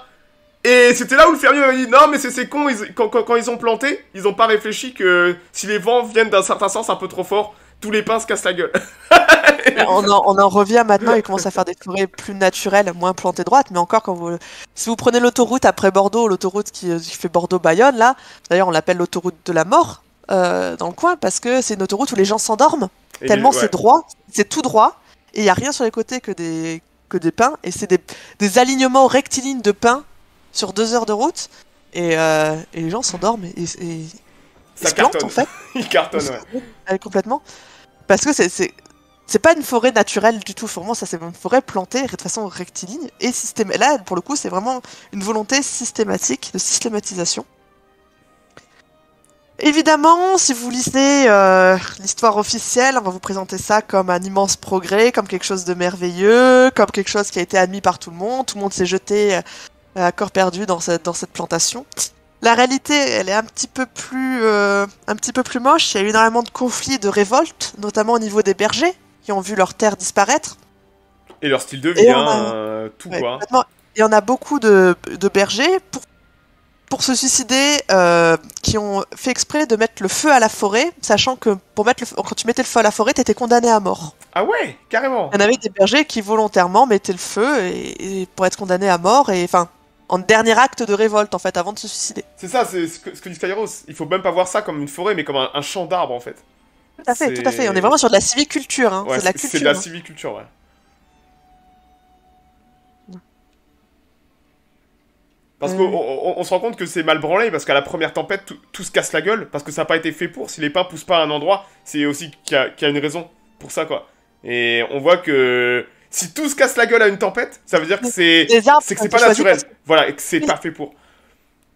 Et c'était là où le fermier m'avait dit Non, mais c'est ils- quand, quand- quand ils ont planté, ils n'ont pas réfléchi que si les vents viennent d'un certain sens un peu trop fort, tous les pins se cassent la gueule.
on, en, on en revient maintenant, ils commencent à faire des forêts plus naturelles, moins plantées droites, mais encore quand vous... Si vous prenez l'autoroute après Bordeaux, l'autoroute qui, euh, qui fait Bordeaux-Bayonne, là, d'ailleurs on l'appelle l'autoroute de la mort, euh, dans le coin, parce que c'est une autoroute où les gens s'endorment, tellement
ouais.
c'est droit, c'est tout droit, et il n'y a rien sur les côtés que des, que des pins, et c'est des, des alignements rectilignes de pins sur deux heures de route, et, euh, et les gens s'endorment, et,
Ça
plantent
cartonne.
en fait.
Il cartonne, ouais.
Complètement. Parce que c'est c'est pas une forêt naturelle du tout. Vraiment, ça c'est une forêt plantée de façon rectiligne et systém. Là, pour le coup, c'est vraiment une volonté systématique de systématisation. Évidemment, si vous lisez euh, l'histoire officielle, on va vous présenter ça comme un immense progrès, comme quelque chose de merveilleux, comme quelque chose qui a été admis par tout le monde. Tout le monde s'est jeté euh, à corps perdu dans cette, dans cette plantation. La réalité, elle est un petit peu plus, euh, un petit peu plus moche. Il y a eu énormément de conflits, de révoltes, notamment au niveau des bergers qui ont vu leurs terres disparaître.
Et leur style de vie, hein,
a-
euh, tout
Ouais,
quoi.
complètement. Et on a beaucoup de, de bergers pour, pour se suicider euh, qui ont fait exprès de mettre le feu à la forêt, sachant que pour mettre le quand tu mettais le feu à la forêt, t'étais condamné à mort.
Ah ouais, carrément.
Il y en avait des bergers qui volontairement mettaient le feu et, et pour être condamnés à mort et enfin en dernier acte de révolte en fait avant de se suicider.
C'est ça, c'est ce que, ce que dit Skyros. Il faut même pas voir ça comme une forêt, mais comme un, un champ d'arbres en fait.
Tout à fait, tout à fait. On est vraiment sur de la civiculture, hein.
Ouais,
c'est de la culture.
c'est de la civiculture, ouais. Parce
Euh.
qu'on on, on se rend compte que c'est mal branlé, parce qu'à la première tempête, tout, tout se casse la gueule, parce que ça n'a pas été fait pour. Si les pins poussent pas à un endroit, c'est aussi qu'il y, a- qu'il y a une raison pour ça, quoi. Et on voit que si tout se casse la gueule à une tempête, ça veut dire que c'est c'est que c'est pas naturel. Voilà, et que c'est
Oui.
pas fait pour.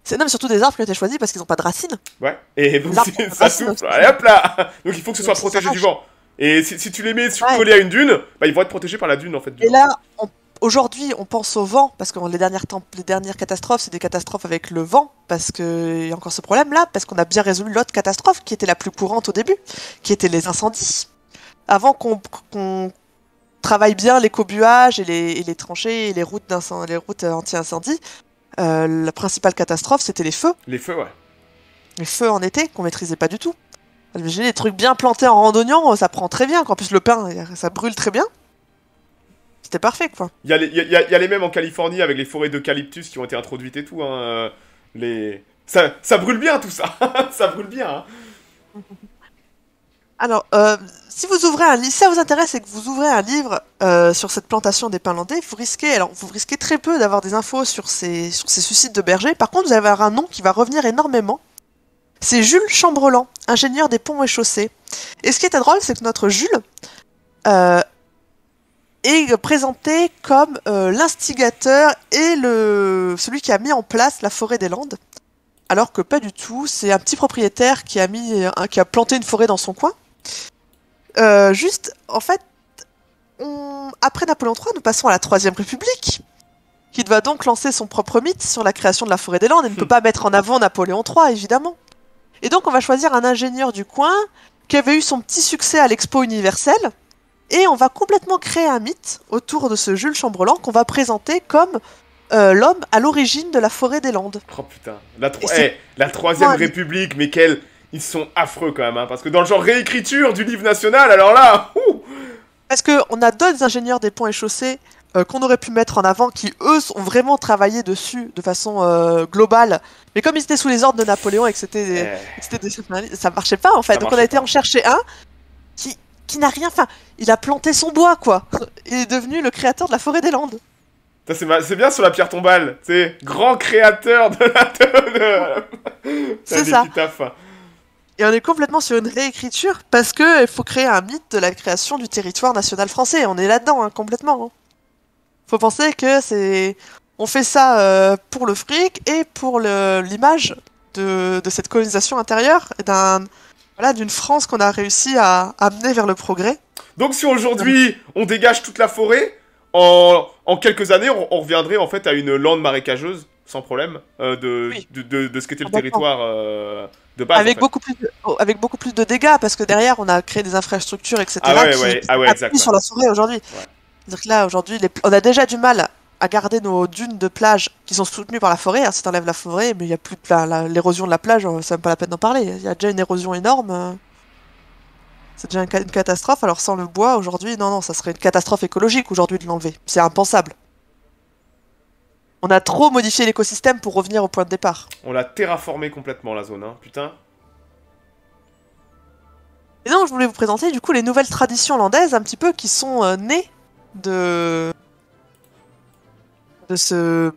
C'est non, mais surtout des arbres qui ont été choisis parce qu'ils n'ont pas de racines.
Ouais. Et donc ça souffle. Allez hop là Donc il faut que ce soit
Donc,
protégé du vent. Et si, si tu les mets sur-
Ouais.
collés à une dune, bah ils vont être protégés par la dune en fait.
Et là, on- aujourd'hui, on pense au vent, parce que les dernières, temp- les dernières catastrophes, c'est des catastrophes avec le vent, parce qu'il y a encore ce problème-là, parce qu'on a bien résolu l'autre catastrophe, qui était la plus courante au début, qui était les incendies. Avant qu'on qu'on travaille bien les cobuages et les, et les tranchées et les routes, les euh, anti-incendie, euh, la principale catastrophe, c'était les feux.
Les feux, ouais.
Les feux en été, qu'on maîtrisait pas du tout. Imaginez des trucs bien plantés en randonnion, ça prend très bien, qu'en plus le pain, ça brûle très bien. C'était parfait, quoi.
Il y, a les- il y a- il y a les mêmes en Californie avec les forêts d'eucalyptus qui ont été introduites et tout. Hein. Les... ça, ça brûle bien tout ça. ça brûle bien. hein.
Alors, euh, si vous ouvrez un livre, ça vous intéresse et que vous ouvrez un livre euh, sur cette plantation des Pinlandais, vous risquez, alors vous risquez très peu d'avoir des infos sur ces, suicides de bergers. Par contre, vous allez avoir un nom qui va revenir énormément. c'est Jules Chambrelan, ingénieur des ponts et chaussées. Et ce qui était drôle, c'est que notre Jules euh, est présenté comme euh, l'instigateur et le celui qui a mis en place la forêt des Landes, alors que pas du tout. C'est un petit propriétaire qui a planté une forêt dans son coin. Euh, juste, en fait, on- après Napoléon III, nous passons à la Troisième République, qui va donc lancer son propre mythe sur la création de la forêt des Landes et ne peut pas mettre en avant Napoléon III, évidemment. Et donc, on va choisir un ingénieur du coin qui avait eu son petit succès à l'Expo universelle, et on va complètement créer un mythe autour de ce Jules Chambrelan qu'on va présenter comme euh, l'homme à l'origine de la forêt des Landes.
Oh putain. La, tro- eh, la troisième république, mais quels. Ils sont affreux quand même, hein, parce que dans le genre réécriture du livre national, alors là, ouh,
Parce que on a d'autres ingénieurs des ponts et chaussées euh, qu'on aurait pu mettre en avant, qui eux ont vraiment travaillé dessus de façon euh, globale. Mais comme ils étaient sous les ordres de Napoléon et que c'était des-
eh,
des- ça marchait pas en fait.
Ça
Donc on a été
pas.
en chercher un qui, qui n'a rien. Enfin, il a planté son bois quoi. Il est devenu le créateur de la forêt des Landes.
c'est ma- bien sur la pierre tombale, tu grand créateur de la. de-
C'est ça.
l'épitaphe.
Et on est complètement sur une réécriture parce que il faut créer un mythe de la création du territoire national français. On est là-dedans hein, complètement. hein. Faut penser que c'est on fait ça euh, pour le fric et pour l'image de, de cette colonisation intérieure et d'un voilà d'une France qu'on a réussi à amener vers le progrès.
Donc si aujourd'hui on dégage toute la forêt, en, en quelques années on, on reviendrait en fait à une lande marécageuse, sans problème, euh, de,
Oui.
de, de- de ce qu'était le
Complètement.
territoire euh, de base. en
avec
fait.
beaucoup plus de, oh, avec beaucoup plus de dégâts parce que derrière on a créé des infrastructures etc
Ah ouais,
qui,
ouais, ah ouais,
appuient
exact,
sur la forêt aujourd'hui. Que là aujourd'hui les- on a déjà du mal à garder nos dunes de plage qui sont soutenues par la forêt hein, si t'enlèves la forêt mais il y a plus l'érosion de la plage euh, c'est même pas la peine d'en parler. Il y a déjà une érosion énorme euh. c'est déjà une catastrophe. Alors sans le bois aujourd'hui non non ça serait une catastrophe écologique aujourd'hui de l'enlever. C'est impensable on a trop modifié l'écosystème pour revenir au point de départ
On l'a terraformé complètement la zone, hein, putain.
Et donc, je voulais vous présenter du coup les nouvelles traditions landaises, un petit peu qui sont euh, nées de de ce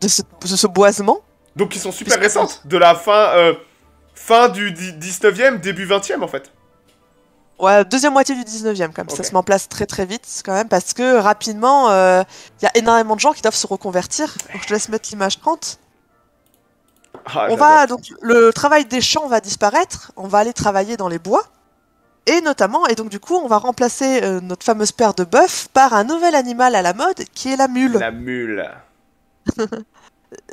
de ce, de ce boisement.
Donc qui sont super récentes, de la fin, euh, fin du di- 19e, début 20e en fait.
Ouais, deuxième moitié du 19e quand même. Ça se met en place très très vite quand même parce que rapidement, euh, il y a énormément de gens qui doivent se reconvertir. Donc je te laisse mettre l'image 30.
Ah,
on va donc le travail des champs va disparaître. On va aller travailler dans les bois. Et notamment, et donc du coup, on va remplacer euh, notre fameuse paire de bœuf par un nouvel animal à la mode qui est la mule.
La mule.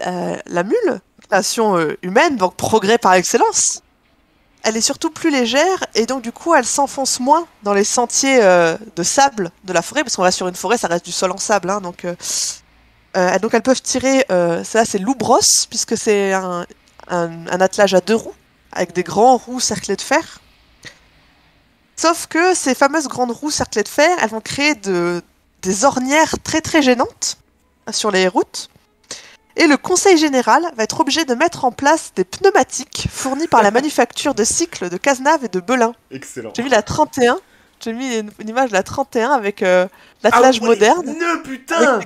Euh, la mule, création euh, humaine, donc progrès par excellence. Elle est surtout plus légère et donc du coup elle s'enfonce moins dans les sentiers euh, de sable de la forêt parce qu'on reste sur une forêt, ça reste du sol en sable, hein, donc euh, euh, donc elles peuvent tirer. Ça c'est loup-brosse puisque c'est un, attelage à deux roues avec des grands roues cerclés de fer. Sauf que ces fameuses grandes roues cerclées de fer, elles vont créer de, des ornières très très gênantes sur les routes. Et le Conseil général va être obligé de mettre en place des pneumatiques fournis par la manufacture de cycles de Cazenave et de Belin.
Excellent.
J'ai mis la 31, j'ai mis une, une image de la 31 avec euh, l'attelage
Ah
moderne,
Ne putain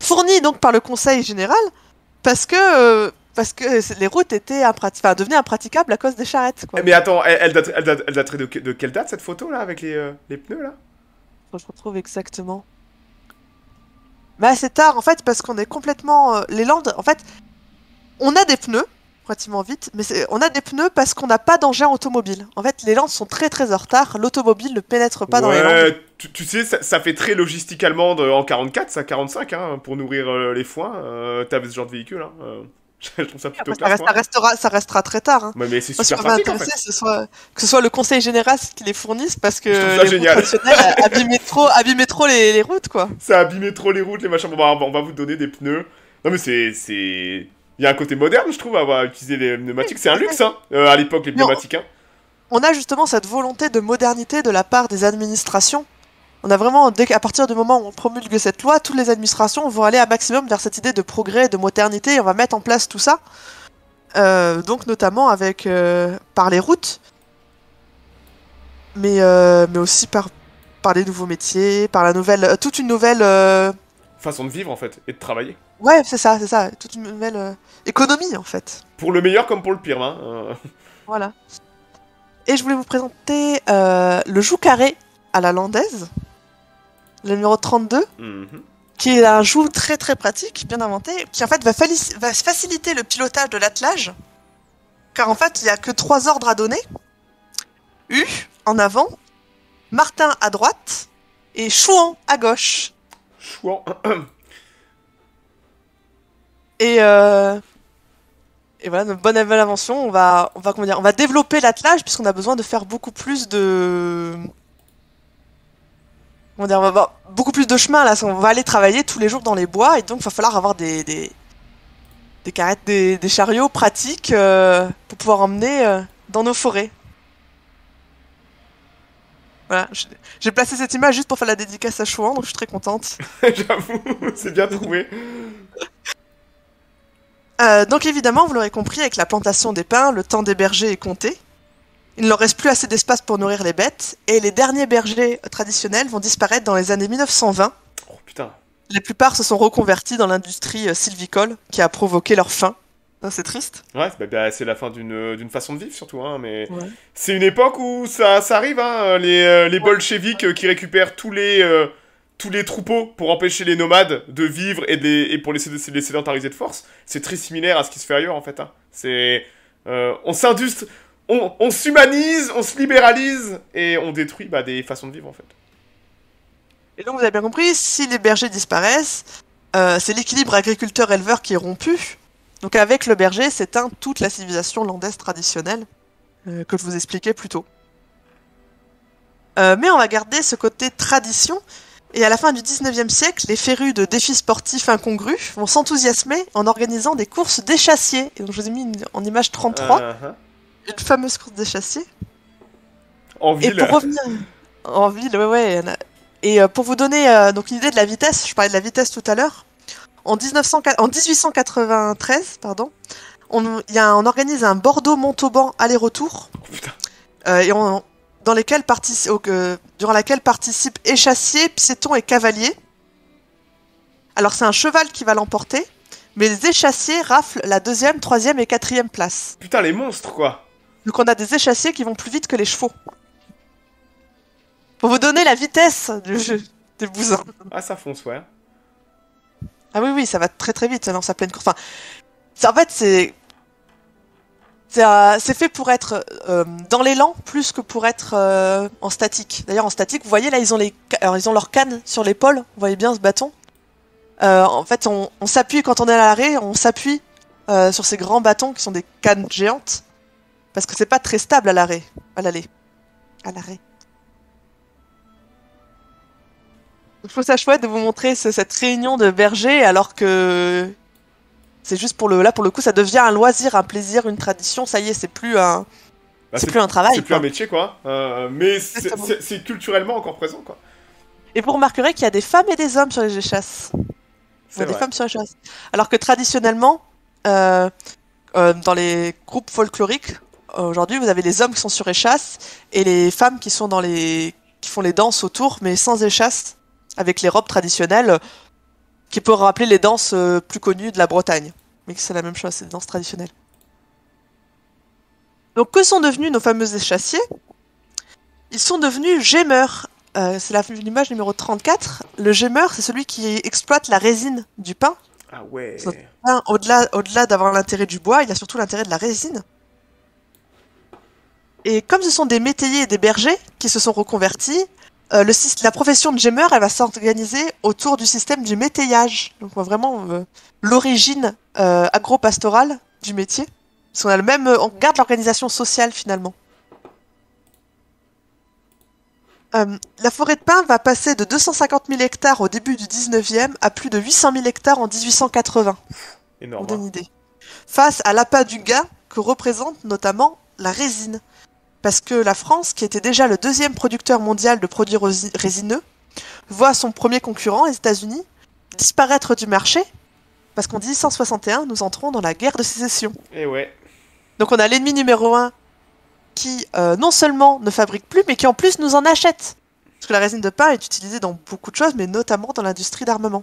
fournis donc par le Conseil général, parce que, euh, parce que les routes étaient devenaient impraticables à cause des charrettes. Quoi.
Eh, Mais attends, elle, elle, date, elle, date- elle daterait de, que- de quelle date cette photo là avec les, euh, les pneus là?
Je retrouve exactement. Mais assez tard, en fait, parce qu'on est complètement. euh, les Landes, en fait, on a des pneus, relativement vite, mais on a des pneus parce qu'on n'a pas d'engin automobile. En fait, les Landes sont très très en retard, l'automobile ne pénètre pas dans les Landes.
Tu, tu sais, ça, ça fait très logistique allemande en 44, ça 45, hein, pour nourrir euh, les foins. Euh, T'avais ce genre de véhicule, hein. Euh, je trouve ça plutôt
Après, ça, reste- ça restera, ça restera très tard. Hein.
Ouais, mais c'est super pratique en
intéressé,
fait.
ce soit, que ce soit le conseil général qui les fournisse parce que les
génial.
traditionnelles abîmaient trop, abîmaient trop les, les routes, quoi.
Ça abîmait trop les routes, les machins. Bon, bah, on va- vous donner des pneus. Non, mais c'est. c'est... Il y a un côté moderne, je trouve, à avoir utilisé les pneumatiques. C'est un luxe, hein, euh, à l'époque, les pneumatiques. Hein.
on a justement cette volonté de modernité de la part des administrations. On a vraiment, dès qu'à partir du moment où on promulgue cette loi, toutes les administrations vont aller un maximum vers cette idée de progrès, de modernité, et on va mettre en place tout ça. Euh, donc notamment avec euh, par les routes, mais euh, mais aussi par par les nouveaux métiers, par la nouvelle, toute une nouvelle,
Façon de vivre, en fait, et de travailler.
Ouais, c'est ça, c'est ça. Toute une nouvelle économie en fait.
Pour le meilleur comme pour le pire, hein.
Voilà. Et je voulais vous présenter le joug carré à la landaise, le numéro 32,
Mhm.
qui est un joug très très pratique, bien inventé, qui en fait va, faciliter le pilotage de l'attelage, car en fait il n'y a que trois ordres à donner. U en avant, Martin à droite et Chouan à gauche.
Chouan.
Et, euh, et voilà, notre bonne invention, on va, on va, comment dire, on va développer l'attelage puisqu'on a besoin de faire beaucoup plus de... On va avoir beaucoup plus de chemin là, on va aller travailler tous les jours dans les bois et donc il va falloir avoir des, des, des carrettes, des, des chariots pratiques euh, pour pouvoir emmener euh, dans nos forêts. Voilà, j'ai placé cette image juste pour faire la dédicace à Chouan, donc je suis très contente.
J'avoue, c'est bien trouvé.
Euh, donc évidemment, vous l'aurez compris, avec la plantation des pins, le temps des bergers est compté. Il ne leur reste plus assez d'espace pour nourrir les bêtes, et les derniers bergers traditionnels vont disparaître dans les années 1920.
Oh putain.
La plupart se sont reconvertis dans l'industrie euh, sylvicole qui a provoqué leur fin. Ça, C'est triste.
Ouais, c'est bah, bah, c'est la fin d'une d'une façon de vivre surtout, hein, mais
Ouais.
c'est une époque où ça, ça arrive, hein, les, euh, les bolcheviks euh, qui récupèrent tous les, euh, tous les troupeaux pour empêcher les nomades de vivre et, de les- et pour les, les sédentariser de force. C'est très similaire à ce qui se fait ailleurs en fait. Hein. C'est, euh, on s'industrie, on, on s'humanise, on se libéralise et on détruit bah, des façons de vivre en fait.
Et donc vous avez bien compris, si les bergers disparaissent, euh, c'est l'équilibre agriculteur-éleveur qui est rompu. Donc avec le berger s'éteint toute la civilisation landaise traditionnelle euh, que je vous expliquais plus tôt. Euh, mais on va garder ce côté tradition. Et à la fin du 19e siècle, les férus de défis sportifs incongrus vont s'enthousiasmer en organisant des courses d'échassiers. Et donc je vous ai mis une- en image 33,
Uh-huh.
Une fameuse course d'échassiers.
En
Et
ville.
pour revenir en ville, ouais, ouais. en Et euh, pour vous donner euh, donc une idée de la vitesse, je parlais de la vitesse tout à l'heure. En, 1900 en 1893, pardon, on, y a, on organise un Bordeaux-Montauban aller-retour,
Oh, putain.
euh, et on- dans lesquels partici- au- euh, durant laquelle participent échassiers, piétons et cavaliers. Alors c'est un cheval qui va l'emporter, mais les échassiers raflent la deuxième, troisième et quatrième place.
Putain, les monstres quoi.
Donc on a des échassiers qui vont plus vite que les chevaux. Pour vous donner la vitesse du jeu des bousins.
Ah, ça fonce, ouais.
Ah oui, oui, ça va très très vite, ça lance à pleine course. Enfin, en fait, c'est. C'est euh, fait pour être euh, dans l'élan plus que pour être euh, en statique. D'ailleurs, en statique, vous voyez là, ils ont, les, alors, ils ont leur canne sur l'épaule. Vous voyez bien ce bâton En fait, on, on s'appuie quand on est à l'arrêt, on s'appuie sur ces grands bâtons qui sont des cannes géantes. Parce que c'est pas très stable à l'arrêt. À l'aller. À l'arrêt. Je trouve ça chouette de vous montrer ce- cette réunion de bergers alors que c'est juste pour le là pour le coup ça devient un loisir, un plaisir, une tradition. Ça y est, c'est plus un
Bah,
c'est plus un travail.
C'est plus un métier, quoi. Euh, mais c'est- culturellement encore présent, quoi.
Et vous remarquerez qu'il y a des femmes et des hommes sur les échasses. Il y a des femmes sur les échasses. Alors que traditionnellement, euh, euh, dans les groupes folkloriques, aujourd'hui vous avez les hommes qui sont sur échasse et les femmes qui sont dans les qui font les danses autour, mais sans échasse, avec les robes traditionnelles, qui peuvent rappeler les danses euh, plus connues de la Bretagne. Mais c'est la même chose, c'est des danses traditionnelles. Donc que sont devenus nos fameux échassiers? Ils sont devenus gémeurs. Euh, c'est l'image numéro 34. Le gémeur, c'est celui qui exploite la résine du pain.
Ah ouais.
Hein, Au-delà au-delà d'avoir l'intérêt du bois, il a surtout l'intérêt de la résine. Et comme ce sont des métayers et des bergers qui se sont reconvertis, euh, le, la profession de gémeur, elle va s'organiser autour du système du métayage. Donc on voit vraiment euh, l'origine euh, agro-pastorale du métier. Parce qu'on a le même, euh, on garde l'organisation sociale finalement. La forêt de pin va passer de 250 000 hectares au début du 19e à plus de 800 000 hectares en 1880 pour
Énorme. hein.
donner une idée. Face à l'appât du gain que représente notamment la résine. Parce que la France, qui était déjà le deuxième producteur mondial de produits résineux, voit son premier concurrent, les États-Unis, disparaître du marché. Parce qu'en 1861, nous entrons dans la guerre de sécession.
Et ouais.
Donc on a l'ennemi numéro un qui euh, non seulement ne fabrique plus, mais qui en plus nous en achète. Parce que la résine de pain est utilisée dans beaucoup de choses, mais notamment dans l'industrie d'armement.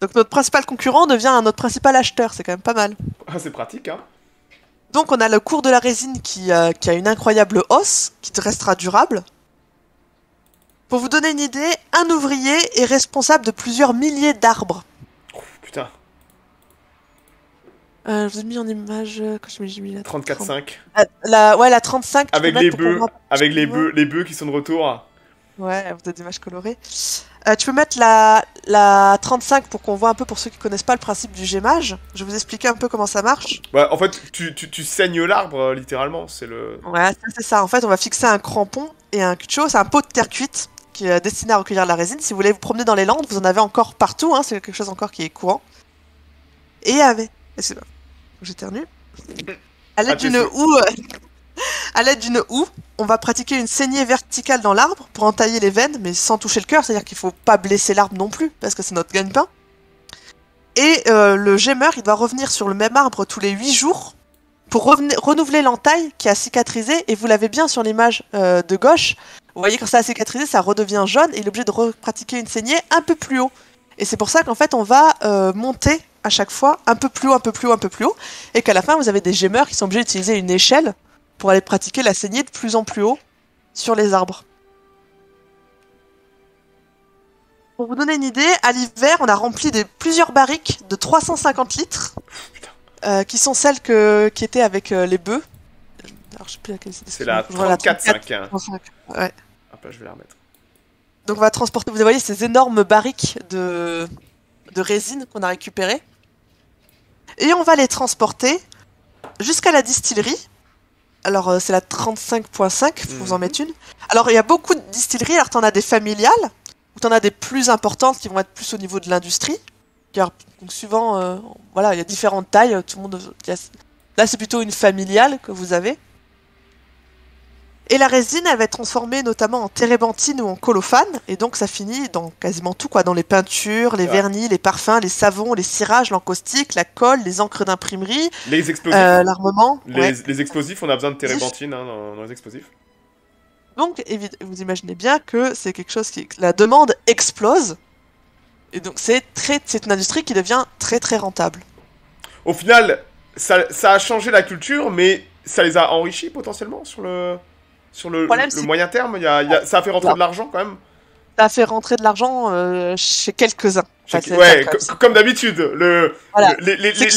Donc notre principal concurrent devient notre principal acheteur, c'est quand même pas mal.
Ah, c'est pratique, hein.
Donc on a le cours de la résine qui, euh, qui a une incroyable hausse, qui te restera durable. Pour vous donner une idée, un ouvrier est responsable de plusieurs milliers d'arbres.
Putain,
Euh, je vous ai mis en image... euh, Quand j'ai mis la...
34,5.
La, la- ouais, la 35. tu
Avec les bœufs, avec les bœufs, les bœufs qui sont de retour.
Ouais, vous avez des images colorées. Euh, tu peux mettre la, la 35 pour qu'on voit un peu, pour ceux qui connaissent pas le principe du gémage. Je vais vous expliquer un peu comment ça marche.
Ouais, en fait, tu, tu, tu saignes l'arbre, euh, littéralement. C'est le.
Ouais, c'est ça. En fait, on va fixer un crampon et un cul C'est un pot de terre cuite qui est destiné à recueillir la résine. Si vous voulez vous promener dans les landes, vous en avez encore partout. Hein, c'est quelque chose encore qui est courant. Et avec... Excusez-moi, j'éternue. À l'aide d'une houe... à l'aide d'une houe, on va pratiquer une saignée verticale dans l'arbre pour entailler les veines, mais sans toucher le cœur. C'est-à-dire qu'il faut pas blesser l'arbre non plus, parce que c'est notre gagne-pain. Et euh, le gémeur, il doit revenir sur le même arbre tous les 8 jours pour renouveler l'entaille qui a cicatrisé. Et vous l'avez bien sur l'image euh, de gauche. Vous voyez, quand ça a cicatrisé, ça redevient jaune et il est obligé de repratiquer une saignée un peu plus haut. Et c'est pour ça qu'en fait, on va euh, monter à chaque fois un peu plus haut, un peu plus haut, un peu plus haut. Et qu'à la fin, vous avez des gémeurs qui sont obligés d'utiliser une échelle pour aller pratiquer la saignée de plus en plus haut sur les arbres. Pour vous donner une idée, à l'hiver, on a rempli des, plusieurs barriques de 350 litres, euh, qui sont celles que, qui étaient avec euh, les bœufs. Alors, je sais plus laquelle c'était.
C'est la
Je vois la
34,5. hein.
35. Ouais.
Hop là, je vais la remettre.
Donc on va transporter, vous voyez ces énormes barriques de, de résine qu'on a récupérées. Et on va les transporter jusqu'à la distillerie. Alors euh, c'est la 35.5, faut vous en
Mhm.
mettre une. Alors il y a beaucoup de distilleries, alors t'en as des familiales, ou t'en as des plus importantes qui vont être plus au niveau de l'industrie. Car donc suivant, euh, voilà, il y a différentes tailles, tout le monde... a- Là c'est plutôt une familiale que vous avez. Et la résine, elle va être transformée notamment en térébenthine ou en colophane, et donc ça finit dans quasiment tout, quoi, dans les peintures, les
Ouais.
vernis, les parfums, les savons, les cirages, l'encaustique, la colle, les encres d'imprimerie,
Les explosifs.
euh, l'armement.
les,
ouais.
les explosifs, on a besoin de térébenthine hein, dans, dans les explosifs.
Donc vous imaginez bien que c'est quelque chose qui... La demande explose, et donc c'est très, une industrie qui devient très très rentable.
Au final, ça, ça a changé la culture, mais ça les a enrichis potentiellement sur le, sur le,
problème,
le
c'est-
moyen terme. Y a, il y a- ça a fait rentrer
Non.
de l'argent quand même.
Ça a fait rentrer de l'argent euh, chez quelques-uns. Enfin,
ouais,
ça,
comme d'habitude. Le,
Voilà.
le- les, ouais. gens,
qui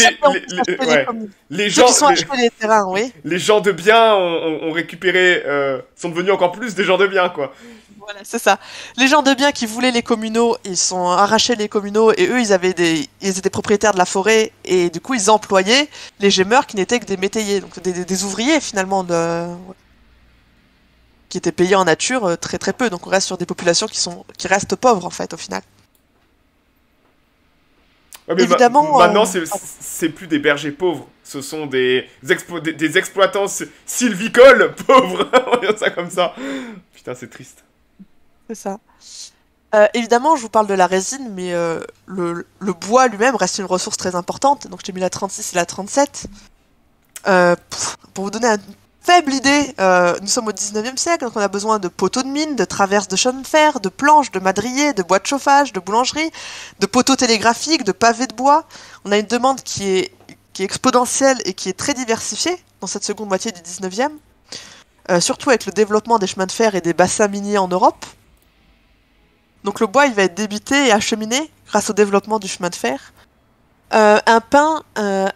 sont
les,
achetés les terrains, oui.
les gens de bien ont, ont- ont récupéré, euh, sont devenus encore plus des gens de bien, quoi.
Voilà, c'est ça. Les gens de bien qui voulaient les communaux, ils sont arrachés les communaux et eux, ils avaient des, ils étaient propriétaires de la forêt et du coup, ils employaient les gémeurs qui n'étaient que des métayers, donc des, des- des ouvriers finalement de, qui étaient payés en nature euh, très très peu. Donc on reste sur des populations qui sont, qui restent pauvres en fait au final.
Ouais, mais ma-
Évidemment,
maintenant,
euh,
c'est plus des bergers pauvres. Ce sont des, explo- des, des exploitants sy- sylvicoles pauvres. On ça comme ça. Putain, c'est triste.
C'est ça. Euh, évidemment, je vous parle de la résine, mais euh, le, le bois lui-même reste une ressource très importante. Donc j'ai mis la 36 et la 37. Euh, pour vous donner une faible idée, euh, nous sommes au 19e siècle, donc on a besoin de poteaux de mine, de traverses de chemin de fer, de planches, de madriers, de bois de chauffage, de boulangerie, de poteaux télégraphiques, de pavés de bois. On a une demande qui est, qui est exponentielle et qui est très diversifiée dans cette seconde moitié du 19e. Euh, surtout avec le développement des chemins de fer et des bassins miniers en Europe. Donc le bois, il va être débité et acheminé grâce au développement du chemin de fer. Euh, un pain, euh,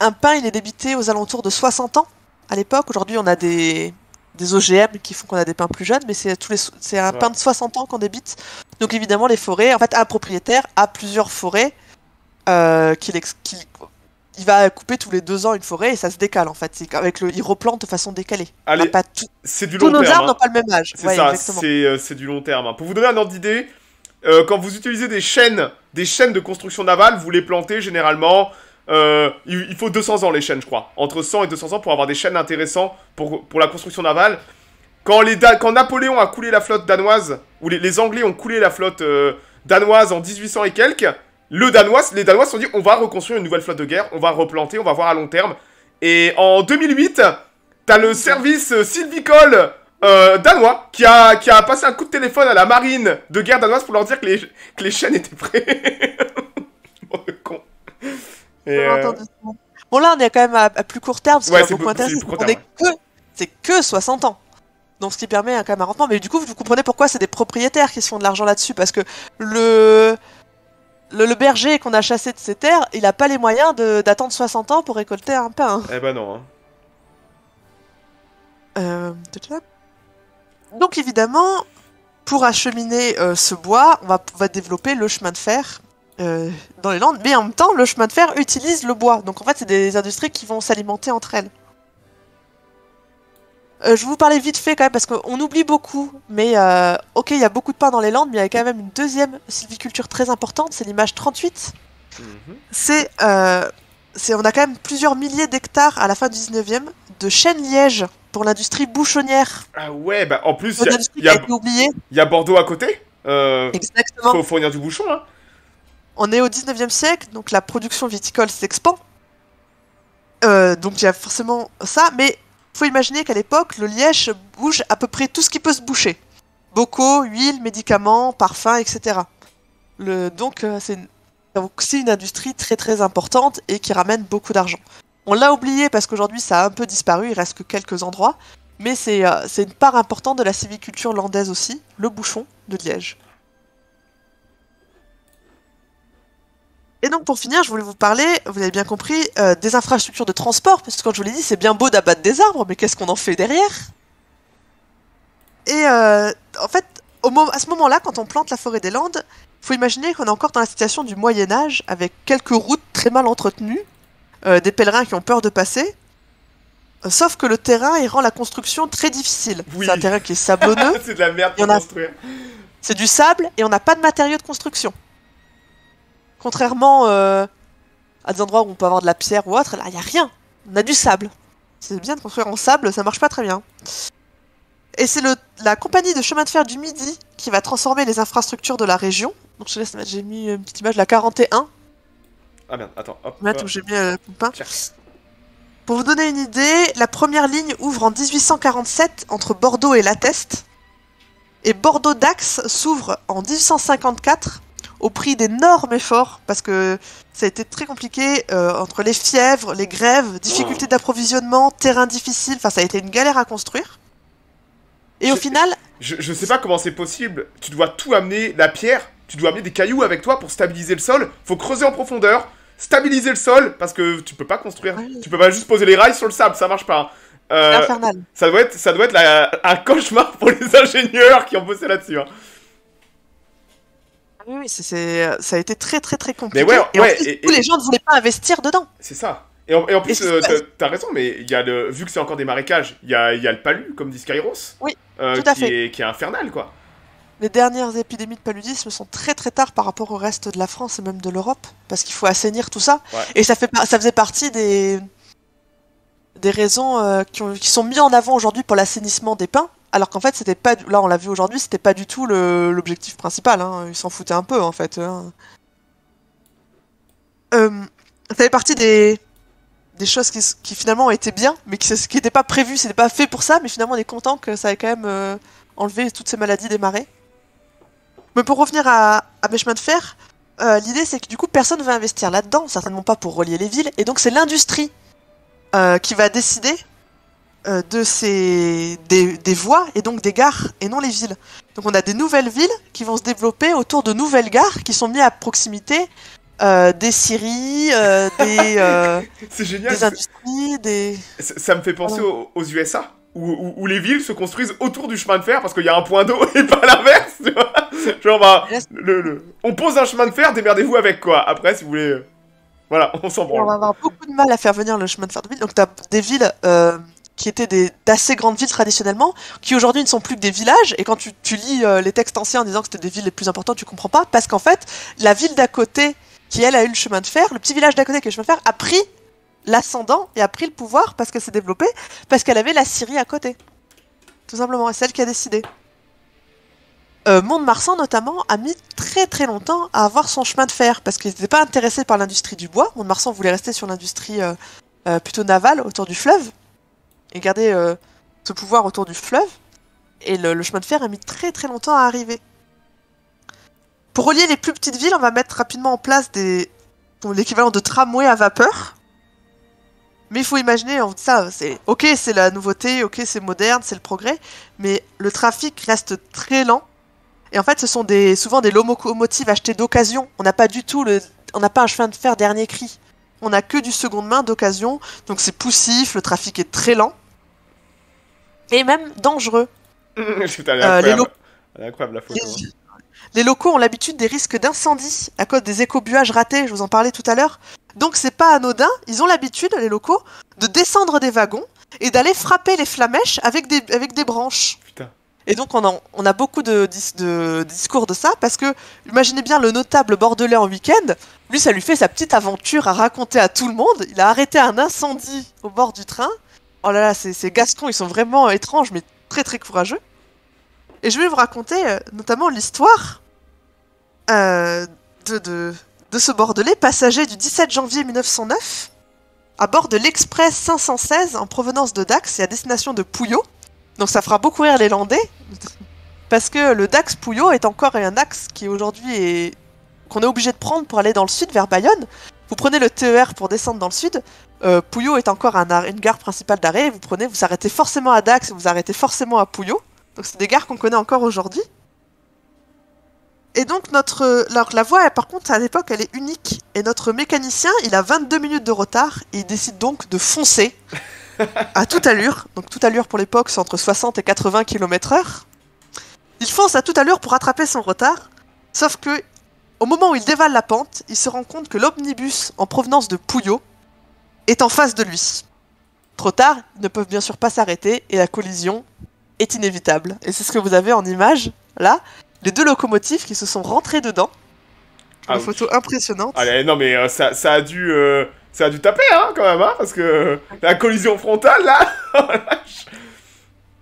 un pain, il est débité aux alentours de 60 ans à l'époque. Aujourd'hui, on a des, des OGM qui font qu'on a des pains plus jeunes, mais c'est tous les, c'est un
Ouais.
pain de 60 ans qu'on débite. Donc évidemment, les forêts, en fait, un propriétaire a plusieurs forêts euh, qu'il il va couper tous les deux ans une forêt et ça se décale en fait. Avec le, il replante de façon décalée.
Allez,
pas tout-
c'est du
tous
long
nos
terme.
arbres
hein.
n'ont pas le même âge.
C'est
Ouais,
ça, c'est euh, c'est du long terme. hein. Pour vous donner un ordre d'idée, euh, quand vous utilisez des chaînes, des chaînes de construction navale, vous les plantez généralement. Euh, il, faut 200 ans les chaînes, je crois. Entre 100 et 200 ans pour avoir des chaînes intéressantes pour, pour la construction navale. Quand, les quand Napoléon a coulé la flotte danoise, ou les, Anglais ont coulé la flotte euh, danoise en 1800 et quelques, Danois, les Danois se sont dit on va reconstruire une nouvelle flotte de guerre, on va replanter, on va voir à long terme. Et en 2008, t'as le service euh, sylvicole danois qui a, qui a passé un coup de téléphone à la marine de guerre danoise pour leur dire que les, que les chaînes étaient prêtes. de con. Et, euh.
Bon, là, on est quand même à, à plus court terme, parce
Ouais,
y
c'est
beaucoup
c'est
est que, c'est que 60 ans. Donc, ce qui permet un quand même un rendement. Mais du coup, vous comprenez pourquoi c'est des propriétaires qui se font de l'argent là-dessus. Parce que le, le, le berger qu'on a chassé de ses terres, il a pas les moyens de- d'attendre 60 ans pour récolter un pain.
Eh ben non. hein.
Euh. Donc évidemment, pour acheminer euh, ce bois, on va, on va développer le chemin de fer euh, dans les Landes, mais en même temps, le chemin de fer utilise le bois. Donc en fait, c'est des industries qui vont s'alimenter entre elles. Euh, je vais vous parler vite fait quand même parce qu'on oublie beaucoup, mais euh, ok, il y a beaucoup de pain dans les Landes, mais il y a quand même une deuxième sylviculture très importante, c'est l'image 38
Mhm.
c'est, euh, c'est, on a quand même plusieurs milliers d'hectares à la fin du 19e de chêne liège pour l'industrie bouchonnière.
Ah ouais, bah en plus, il y a- il y, il y Bordeaux à côté.
Exactement.
faut fournir du bouchon, hein.
On est au 19e siècle, donc la production viticole s'expand. Euh, donc il y a forcément ça, mais faut imaginer qu'à l'époque, le liège bouge à peu près tout ce qui peut se boucher. Bocaux, huile, médicaments, parfums, etc. Euh, donc, c'est une industrie très très importante et qui ramène beaucoup d'argent. On l'a oublié parce qu'aujourd'hui ça a un peu disparu, il reste que quelques endroits, mais c'est euh, une part importante de la civiculture landaise aussi, le bouchon de liège. Et donc pour finir, je voulais vous parler, vous avez bien compris, euh, des infrastructures de transport, parce que quand je vous l'ai dit, c'est bien beau d'abattre des arbres, mais qu'est-ce qu'on en fait derrière? Et euh, en fait, au à ce moment-là, quand on plante la forêt des Landes, faut imaginer qu'on est encore dans la situation du Moyen Âge, avec quelques routes très mal entretenues, euh, des pèlerins qui ont peur de passer. Sauf que le terrain, il rend la construction très difficile.
Oui.
C'est un terrain qui est sablonneux,
c'est de la merde
Il
pour
a-
construire.
c'est du sable et on n'a pas de matériaux de construction. Contrairement euh, à des endroits où on peut avoir de la pierre ou autre, là il n'y a rien. On a du sable. C'est bien de construire en sable, ça marche pas très bien. Et c'est la compagnie de chemin de fer du Midi qui va transformer les infrastructures de la région. Donc je te laisse mettre, j'ai mis une petite image, la 41,
Ah merde, attends, hop. hop.
où j'ai mis euh.
Tiens.
Pour vous donner une idée, la première ligne ouvre en 1847 entre Bordeaux et La Teste. Et Bordeaux-Dax s'ouvre en 1854 au prix d'énormes efforts parce que ça a été très compliqué euh, entre les fièvres, les grèves, difficultés d'approvisionnement, terrain difficile, enfin ça a été une galère à construire. Et au final,
Je, je sais pas comment c'est possible. Tu dois tout amener, la pierre, tu dois amener des cailloux avec toi pour stabiliser le sol. Faut creuser en profondeur, stabiliser le sol, parce que tu peux pas construire. Tu peux pas juste poser les rails sur le sable, ça marche pas. Euh,
infernal.
ça doit être, ça doit être la- un cauchemar pour les ingénieurs qui ont bossé là-dessus. hein.
Oui, oui, c'est- ça a été très très très compliqué.
Mais ouais,
et en
ouais,
plus,
et- et-
les gens ne voulaient pas investir dedans.
C'est ça. Et en, et en plus, euh, t'as- raison, mais y a le, vu que c'est encore des marécages, il y a, y a le palu, comme dit Skyros.
Oui,
euh,
tout à
qui
fait.
Est, qui est infernal, quoi.
Les dernières épidémies de paludisme sont très très tard par rapport au reste de la France et même de l'Europe, parce qu'il faut assainir tout ça.
Ouais.
Et ça, fait, ça faisait partie des, des raisons euh, qui, ont- qui sont mis en avant aujourd'hui pour l'assainissement des pins, alors qu'en fait, c'était pas, là on l'a vu aujourd'hui, c'était pas du tout l'objectif principal. Hein. Ils s'en foutaient un peu en fait. hein. Euh, ça fait partie des, des choses qui, finalement étaient bien, mais qui n'étaient pas prévues, c'était pas fait pour ça, mais finalement on est content que ça ait quand même euh, enlevé toutes ces maladies des marais. Mais pour revenir à, à mes chemins de fer, euh, l'idée c'est que du coup personne ne va investir là-dedans, certainement pas pour relier les villes, et donc c'est l'industrie euh, qui va décider euh, de ces des, des voies et donc des gares et non les villes. Donc on a des nouvelles villes qui vont se développer autour de nouvelles gares qui sont mises à proximité euh, des scieries, euh, des, euh,
C'est génial.
des industries, des...
Ça, ça me fait penser aux, aux USA, où, où- où les villes se construisent autour du chemin de fer parce qu'il y a un point d'eau et pas l'inverse, tu vois. Genre, bah, le, le- on pose un chemin de fer, démerdez-vous avec quoi. Après, si vous voulez. Voilà, on s'en
On
branle.
va avoir beaucoup de mal à faire venir le chemin de fer de ville. Donc, tu as des villes euh, qui étaient des- d'assez grandes villes traditionnellement, qui aujourd'hui ne sont plus que des villages. Et quand tu, lis euh, les textes anciens en disant que c'était des villes les plus importantes, tu comprends pas. Parce qu'en fait, la ville d'à côté, qui elle a eu le chemin de fer, le petit village d'à côté qui a eu le chemin de fer, a pris l'ascendant et a pris le pouvoir parce qu'elle s'est développée, parce qu'elle avait la Syrie à côté. Tout simplement, c'est elle qui a décidé. Euh, Mont-de-Marsan, notamment, a mis très très longtemps à avoir son chemin de fer parce qu'ils n'étaient pas intéressés par l'industrie du bois. Mont-de-Marsan voulait rester sur l'industrie euh, plutôt navale autour du fleuve et garder euh, ce pouvoir autour du fleuve. Et le, chemin de fer a mis très très longtemps à arriver. Pour relier les plus petites villes, on va mettre rapidement en place des, l'équivalent de tramway à vapeur. Mais il faut imaginer, ça, c'est ok, c'est la nouveauté, ok, c'est moderne, c'est le progrès, mais le trafic reste très lent. Et en fait, ce sont des, souvent des locomotives achetées d'occasion. On n'a pas du tout le, on n'a pas un chemin de fer dernier cri. On n'a que du seconde main d'occasion, donc c'est poussif, le trafic est très lent et même dangereux.
Euh, les, incroyable, la photo. Hein.
Les... locaux ont l'habitude des risques d'incendie à cause des écobuages ratés, je vous en parlais tout à l'heure. Donc c'est pas anodin, ils ont l'habitude, les locaux, de descendre des wagons et d'aller frapper les flamèches avec des, avec des branches.
Putain.
Et donc on a, on a beaucoup de, de, discours de ça parce que imaginez bien le notable bordelais en week-end, lui ça lui fait sa petite aventure à raconter à tout le monde. Il a arrêté un incendie au bord du train. Oh là là, ces Gascons ils sont vraiment étranges mais très très courageux. Et je vais vous raconter euh, notamment l'histoire euh, de, ce Bordelais passager du 17 janvier 1909 à bord de l'Express 516 en provenance de Dax et à destination de Pouillot. Donc ça fera beaucoup rire les Landais, parce que le Dax Pouillot est encore un axe qui aujourd'hui est qu'on est obligé de prendre pour aller dans le sud vers Bayonne. Vous prenez le TER pour descendre dans le sud. Euh, est encore un, une gare principale d'arrêt. Vous prenez, vous arrêtez forcément à Dax, vous arrêtez forcément à Pouillot. Donc c'est des gares qu'on connaît encore aujourd'hui. Et donc notre, la voie, par contre, à l'époque, elle est unique. Et notre mécanicien, il a 22 minutes de retard et il décide donc de foncer à toute allure. Donc toute allure pour l'époque, c'est entre 60 et 80 km/h. Il fonce à toute allure pour rattraper son retard. Sauf que, au moment où il dévale la pente, il se rend compte que l'omnibus en provenance de Pouillot est en face de lui. Trop tard, ils ne peuvent bien sûr pas s'arrêter et la collision est inévitable. Et c'est ce que vous avez en image, là, les deux locomotives qui se sont rentrées dedans. Une ah photo impressionnante.
Allez, non mais euh, ça, ça, a dû, euh, ça a dû taper, hein, quand même, hein, parce que la collision frontale, là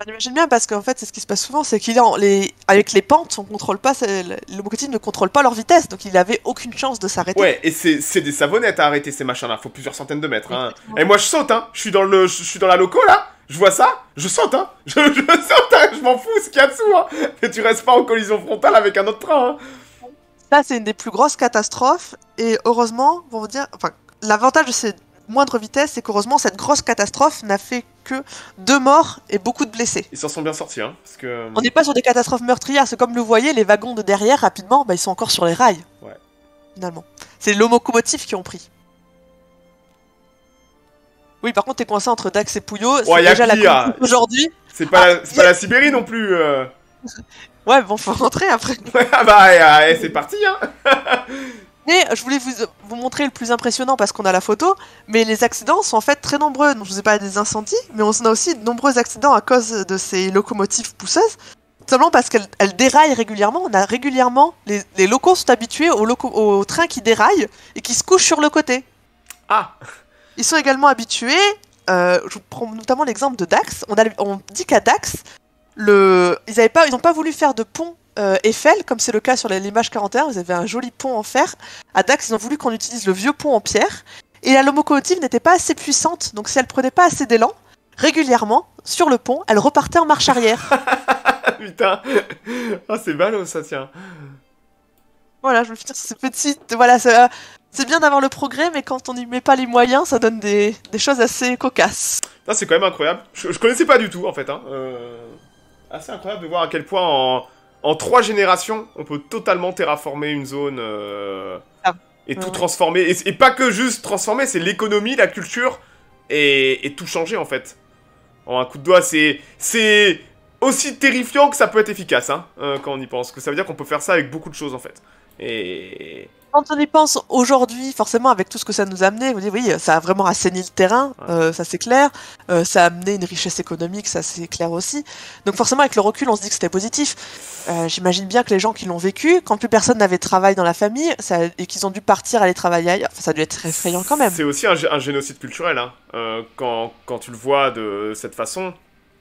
On imagine bien parce qu'en fait, c'est ce qui se passe souvent, c'est qu'il les... avec les pentes, on contrôle pas, les locomotives ne contrôlent pas leur vitesse, donc il avait aucune chance de s'arrêter.
Ouais, et c'est des savonnettes à arrêter ces machins-là, faut plusieurs centaines de mètres. Hein. Et moi, je saute, hein, je suis dans le, je suis dans la loco là, je vois ça, je saute, hein. Je, je saute, hein. Je m'en fous ce qu'il y a dessous, hein. Mais tu restes pas en collision frontale avec un autre train, hein.
Ça, c'est une des plus grosses catastrophes. Et heureusement, pour vous dire, enfin, l'avantage de ces moindres vitesses, c'est qu'heureusement, cette grosse catastrophe n'a fait que deux morts et beaucoup de blessés.
Ils s'en sont bien sortis, hein. Parce que... Euh,
On n'est pas sur des catastrophes meurtrières. C'est comme vous le voyez, les wagons de derrière, rapidement, bah, ils sont encore sur les rails.
Ouais.
Finalement. C'est les locomotives qui ont pris. Oui, par contre, t'es coincé entre Dax et Pouillot.
c'est déjà la
aujourd'hui.
C'est pas, la... pas la Sibérie non plus. Euh.
ouais, bon, faut rentrer après.
ah bah, c'est parti, hein.
Mais je voulais vous, vous, montrer le plus impressionnant parce qu'on a la photo, mais les accidents sont en fait très nombreux. Donc, je vous ai parlé des incendies, mais on a aussi de nombreux accidents à cause de ces locomotives pousseuses. Simplement parce qu'elles déraillent régulièrement. On a régulièrement. Les, les locaux sont habitués aux, aux trains qui déraillent et qui se couchent sur le côté.
Ah
ils sont également habitués, euh, je prends notamment l'exemple de Dax, on, on dit qu'à Dax, le, ils n'ont pas, pas voulu faire de pont euh, Eiffel, comme c'est le cas sur l'image 41, vous avez un joli pont en fer. À Dax, ils ont voulu qu'on utilise le vieux pont en pierre, et la locomotive n'était pas assez puissante, donc si elle prenait pas assez d'élan, régulièrement, sur le pont, elle repartait en marche arrière.
Putain, oh, c'est ballot ça, tiens.
Voilà, je me suis dit, c'est petit, voilà, euh, c'est bien d'avoir le progrès, mais quand on n'y met pas les moyens, ça donne des, choses assez cocasses.
C'est quand même incroyable. Je, connaissais pas du tout, en fait. Hein. Euh, assez incroyable de voir à quel point en, en trois générations, on peut totalement terraformer une zone euh, ah. et tout transformer. Et, pas que juste transformer, c'est l'économie, la culture et, tout changer, en fait. En un coup de doigt, c'est c'est aussi terrifiant que ça peut être efficace, hein, euh, quand on y pense. Que ça veut dire qu'on peut faire ça avec beaucoup de choses, en fait. Et
quand on y pense aujourd'hui, forcément, avec tout ce que ça nous a amené, vous dites, oui, ça a vraiment assaini le terrain, euh, ça c'est clair. Euh, ça a amené une richesse économique, ça c'est clair aussi. Donc forcément, avec le recul, on se dit que c'était positif. Euh, j'imagine bien que les gens qui l'ont vécu, quand plus personne n'avait de travail dans la famille, ça, et qu'ils ont dû partir aller travailler ailleurs, ça a dû être effrayant quand même.
C'est aussi un, génocide culturel, hein. quand, quand tu le vois de cette façon,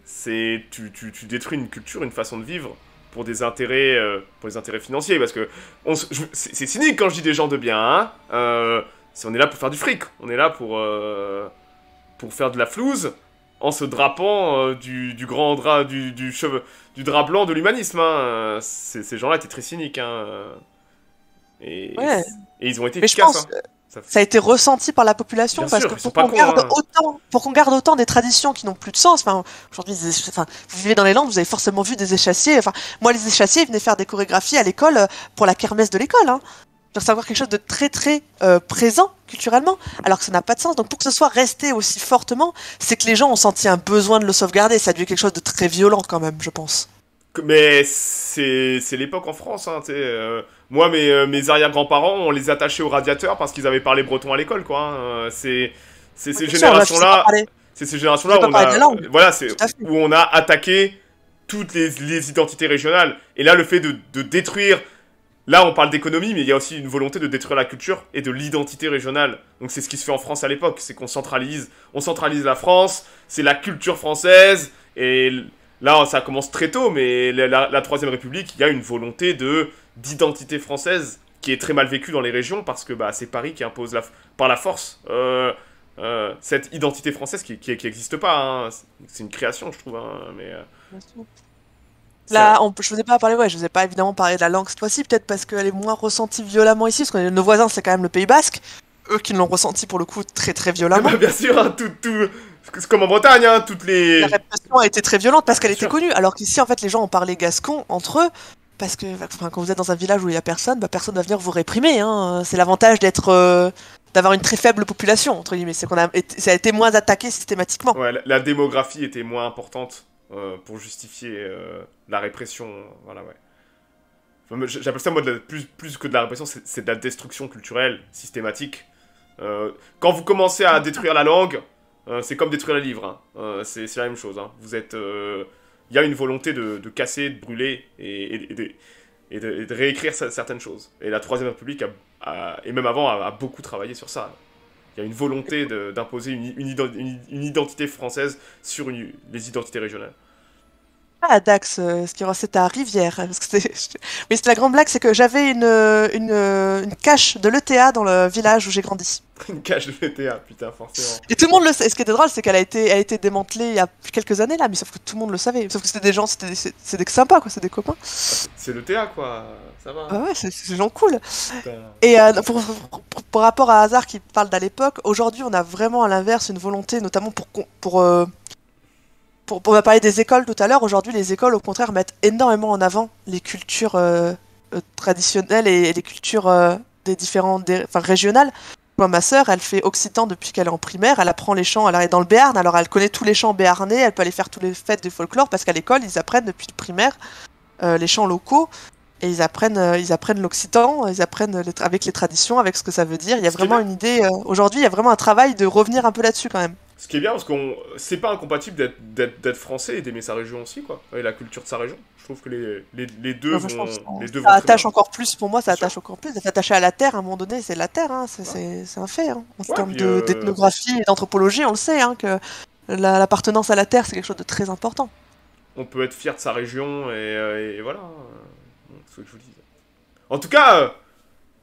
c'est tu, tu, tu détruis une culture, une façon de vivre pour des intérêts, euh, pour des intérêts financiers. Parce que c'est cynique quand je dis des gens de bien. Hein euh, on est là pour faire du fric. On est là pour, euh, pour faire de la flouze en se drapant du, du, grand drap, du, du, cheveu, du drap blanc de l'humanisme. Hein. Ces gens-là étaient très cyniques. Hein. Et, et, ils ont été efficaces. Hein.
Ça, a été ressenti par la population parce que pour qu'on garde hein. autant, pour qu'on garde autant des traditions qui n'ont plus de sens. Enfin, aujourd'hui, enfin, vous vivez dans les Landes, vous avez forcément vu des échassiers. Enfin, moi, les échassiers ils venaient faire des chorégraphies à l'école euh, pour la kermesse de l'école. Hein. savoir quelque chose de très très euh, présent culturellement, alors que ça n'a pas de sens. Donc pour que ce soit resté aussi fortement, c'est que les gens ont senti un besoin de le sauvegarder. Ça a dû être quelque chose de très violent quand même, je pense.
Mais c'est l'époque en France, hein, euh, moi, mes, euh, mes arrière-grands-parents, on les attachait au radiateur parce qu'ils avaient parlé breton à l'école, quoi. Hein. Euh, c'est ces générations-là. C'est ces générations-là où on a, voilà, c'est où on a attaqué toutes les, les, identités régionales. Et là, le fait de, de détruire, là, on parle d'économie, mais il y a aussi une volonté de détruire la culture et de l'identité régionale. Donc c'est ce qui se fait en France à l'époque, c'est qu'on centralise, on centralise la France, c'est la culture française et Là, ça commence très tôt, mais la, Troisième République, il y a une volonté de d'identité française qui est très mal vécue dans les régions parce que bah, c'est Paris qui impose la, par la force euh, euh, cette identité française qui n'existe pas. Hein. C'est une création, je trouve. Hein, mais, euh,
Là, on, je vous ai pas parlé, ouais, je vous ai pas évidemment parlé de la langue cette fois-ci, peut-être parce qu'elle est moins ressentie violemment ici, parce que nos voisins, c'est quand même le Pays Basque. Eux qui l'ont ressenti pour le coup très très violemment.
bien sûr, hein, tout, tout, c'est comme en Bretagne, hein, toutes les.
La répression a été très violente parce qu'elle était connue, alors qu'ici, en fait, les gens ont parlé gascon entre eux. Parce que quand vous êtes dans un village où il n'y a personne, bah, personne ne va venir vous réprimer. Hein. C'est l'avantage euh, d'avoir une très faible population entre guillemets. C'est qu'on a, ça a été moins attaqué systématiquement.
La, démographie était moins importante euh, pour justifier euh, la répression. Voilà, ouais. J'appelle ça plus, que de la répression, c'est de la destruction culturelle systématique. quand vous commencez à détruire la langue, c'est comme détruire le livre. Hein. C'est la même chose. Hein. Vous êtes. Il y a une volonté de, casser, de brûler et, de, réécrire certaines choses. Et la Troisième République, a, et même avant, a, beaucoup travaillé sur ça. Il y a une volonté d'imposer une, une, identité française sur les identités régionales.
Ah, Dax, ce qui restait à Rivière. Parce que oui, c'était la grande blague, c'est que j'avais une, une, une cache de l'ETA dans le village où j'ai grandi.
une cache de l'ETA, putain, forcément.
Et tout le monde le sait. Ce qui était drôle, c'est qu'elle a été, a été démantelée il y a quelques années là, mais sauf que tout le monde le savait. Sauf que c'était des gens, c'était des, sympas quoi, c'est des copains.
C'est l'ETA quoi, ça va.
Ah ouais, c'est des gens cool. Et euh, pour, pour, rapport à Hazard qui parle d'à l'époque, aujourd'hui on a vraiment à l'inverse une volonté, notamment pour, pour euh, pour, on va parler des écoles tout à l'heure. Aujourd'hui, les écoles, au contraire, mettent énormément en avant les cultures euh, euh, traditionnelles et, les cultures euh, des différents, enfin régionales. Moi, ma sœur, elle fait occitan depuis qu'elle est en primaire. Elle apprend les chants. Elle est dans le Béarn, alors elle connaît tous les chants béarnais. Elle peut aller faire toutes les fêtes de folklore parce qu'à l'école, ils apprennent depuis le primaire les chants locaux et ils apprennent, ils apprennent l'occitan. Ils apprennent avec les traditions, avec ce que ça veut dire. Il y a vraiment une idée. Aujourd'hui, il y a vraiment un travail de revenir un peu là-dessus quand même.
Ce qui est bien parce qu'on c'est pas incompatible d'être français et d'aimer sa région aussi quoi, et la culture de sa région. Je trouve que les, les, les deux vont les deux
ça attache encore plus pour moi, ça attache encore plus. D'être attaché à la terre à un moment donné, c'est la terre, hein. c'est un fait. Hein. En termes euh, d'ethnographie et d'anthropologie, on le sait hein, que l'appartenance à la terre c'est quelque chose de très important.
On peut être fier de sa région et, euh, voilà, ce que je vous dis. En tout cas, euh,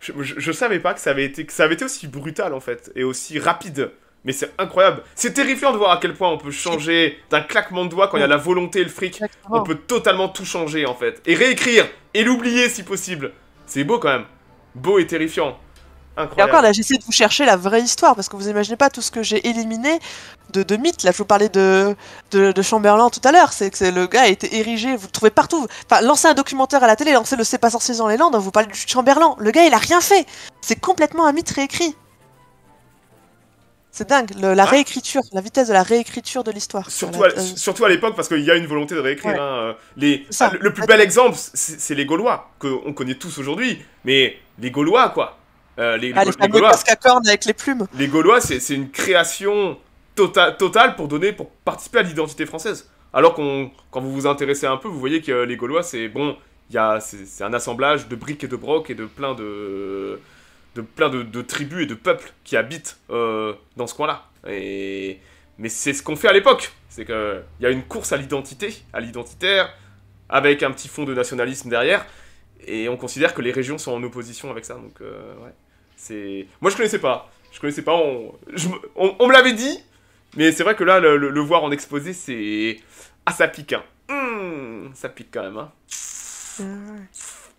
je, je, savais pas que ça avait été que ça avait été aussi brutal en fait et aussi rapide. Mais c'est incroyable. C'est terrifiant de voir à quel point on peut changer d'un claquement de doigts quand il y a la volonté et le fric. On peut totalement tout changer en fait. Et réécrire. Et l'oublier si possible. C'est beau quand même. Beau et terrifiant.
Incroyable. Et encore là, j'essaie de vous chercher la vraie histoire parce que vous imaginez pas tout ce que j'ai éliminé de, de mythes. Là, je vous parlais de, de, Chamberlain tout à l'heure. C'est que le gars a été érigé, vous le trouvez partout. Enfin, lancer un documentaire à la télé, lancer le C'est pas sorcier dans les Landes, vous parlez de Chamberlain. Le gars, il a rien fait. C'est complètement un mythe réécrit. C'est dingue, la réécriture, la vitesse de la réécriture de l'histoire.
Surtout, à, surtout à l'époque, parce qu'il y a une volonté de réécrire. Hein, les, le, plus bel exemple, c'est les Gaulois, qu'on connaît tous aujourd'hui, mais les Gaulois, quoi.
Euh, les, ah, les, les, Gaulois, avec les plumes.
Les Gaulois, c'est une création tota-, totale pour donner, pour participer à l'identité française. Alors qu'on, quand vous vous intéressez un peu, vous voyez que les Gaulois, c'est bon, c'est un assemblage de briques et de brocs et de plein de de plein de, tribus et de peuples qui habitent euh, dans ce coin-là. Et... Mais c'est ce qu'on fait à l'époque. C'est qu'il y a une course à l'identité, à l'identitaire, avec un petit fond de nationalisme derrière. Et on considère que les régions sont en opposition avec ça. Donc, euh, ouais. C'est... Moi, je connaissais pas. Je connaissais pas. On, on, me l'avait dit. Mais c'est vrai que là, le, voir en exposé, c'est. Ah, ça pique, hein. Mmh, ça pique quand même, hein.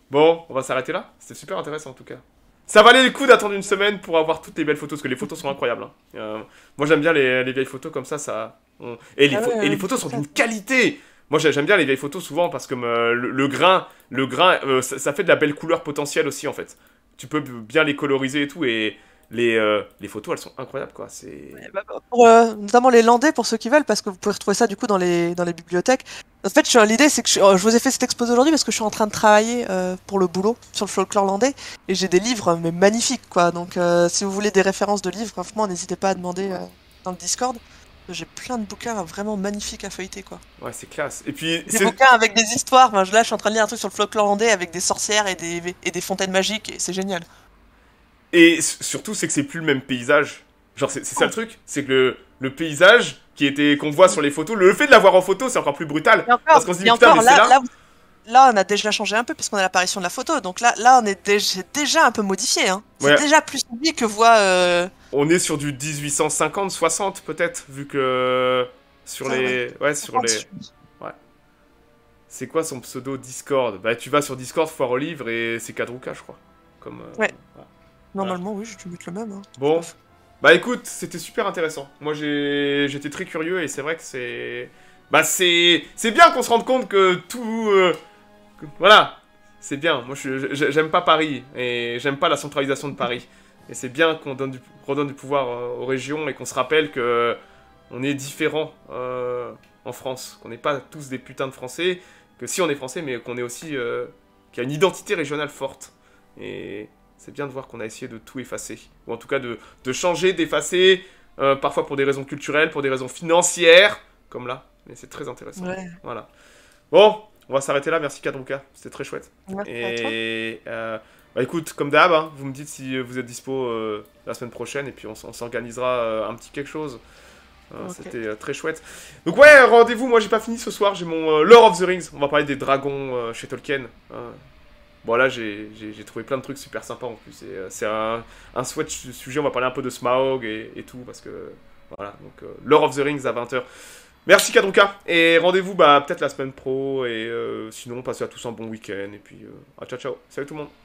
Bon, on va s'arrêter là. C'était super intéressant en tout cas. ça valait le coup d'attendre une semaine pour avoir toutes les belles photos, parce que les photos sont incroyables. hein. Euh, moi, j'aime bien les, les vieilles photos comme ça. ça on- et, les
Ah
pho-
ouais,
et les
ouais,
photos sont d'une qualité. Moi, j'ai- j'aime bien les vieilles photos souvent parce que le, le grain, le grain euh, ça, ça fait de la belle couleur potentielle aussi, en fait. Tu peux bien les coloriser et tout. Et les, euh, les photos, elles sont incroyables, quoi. C'est.
Bah, Pour, euh, notamment les landais pour ceux qui veulent, parce que vous pouvez retrouver ça du coup dans les, dans les bibliothèques. En fait, l'idée c'est que je, euh, je vous ai fait cet exposé aujourd'hui parce que je suis en train de travailler euh, pour le boulot sur le folklore landais et j'ai des livres mais magnifiques quoi. Donc euh, si vous voulez des références de livres, franchement, n'hésitez pas à demander dans le Discord. J'ai plein de bouquins vraiment magnifiques à feuilleter quoi.
Ouais, c'est classe. Et puis,
Des bouquins avec des histoires. Là, je suis en train de lire un truc sur le folklore landais avec des sorcières et des, et des fontaines magiques et c'est génial.
Et surtout, c'est que c'est plus le même paysage. Genre, c'est ça le truc. C'est que le, le paysage qui était qu'on voit sur les photos, le fait de l'avoir en photo, c'est encore plus brutal.
Encore,
Parce qu'on se dit, putain, mais
là,
là.
on a déjà changé un peu puisqu'on a l'apparition de la photo. Donc là, là, on est déjà, un peu modifié. Hein. C'est
Ouais.
déjà plus suivi que voit. euh,
On est sur du 1850, 60 peut-être, vu que sur
Ça,
les, ouais, sur les. C'est quoi son pseudo Discord? Bah, tu vas sur Discord, foire au livre et c'est Kadruka, je crois. Comme. euh,
Ouais. Normalement, oui, je vais mettre le même. hein.
Bon, bah écoute, c'était super intéressant. Moi j'ai j'étais très curieux et c'est vrai que c'est bah c'est c'est bien qu'on se rende compte que tout euh, voilà, c'est bien. Moi j'aime pas Paris et j'aime pas la centralisation de Paris. Et c'est bien qu'on donne du redonne du pouvoir euh, aux régions et qu'on se rappelle que on est différents euh, en France, qu'on n'est pas tous des putains de Français, que si on est français mais qu'on est aussi euh, qu'il y a une identité régionale forte. Et c'est bien de voir qu'on a essayé de tout effacer. Ou en tout cas de, de changer, d'effacer, euh, parfois pour des raisons culturelles, pour des raisons financières, comme là. Mais c'est très intéressant.
Ouais.
Voilà. Bon, on va s'arrêter là. Merci Kadruka, c'était très chouette.
Merci à toi.
Et euh, bah écoute, comme d'hab, hein, vous me dites si vous êtes dispo euh, la semaine prochaine et puis on, s'organisera euh, un petit quelque chose. Euh,
Ok.
C'était euh, très chouette. Donc ouais, rendez-vous. Moi, j'ai pas fini ce soir. J'ai mon Lord of the Rings. On va parler des dragons chez Tolkien. Euh, bon là, j'ai trouvé plein de trucs super sympas en plus. C'est un, un souhait sujet. On va parler un peu de Smaug et, et tout parce que voilà. Donc Lord of the Rings à 20h. Merci Kadruka et rendez-vous bah, peut-être la semaine pro et sinon passez à tous un bon week-end et puis ah, ciao ciao salut tout le monde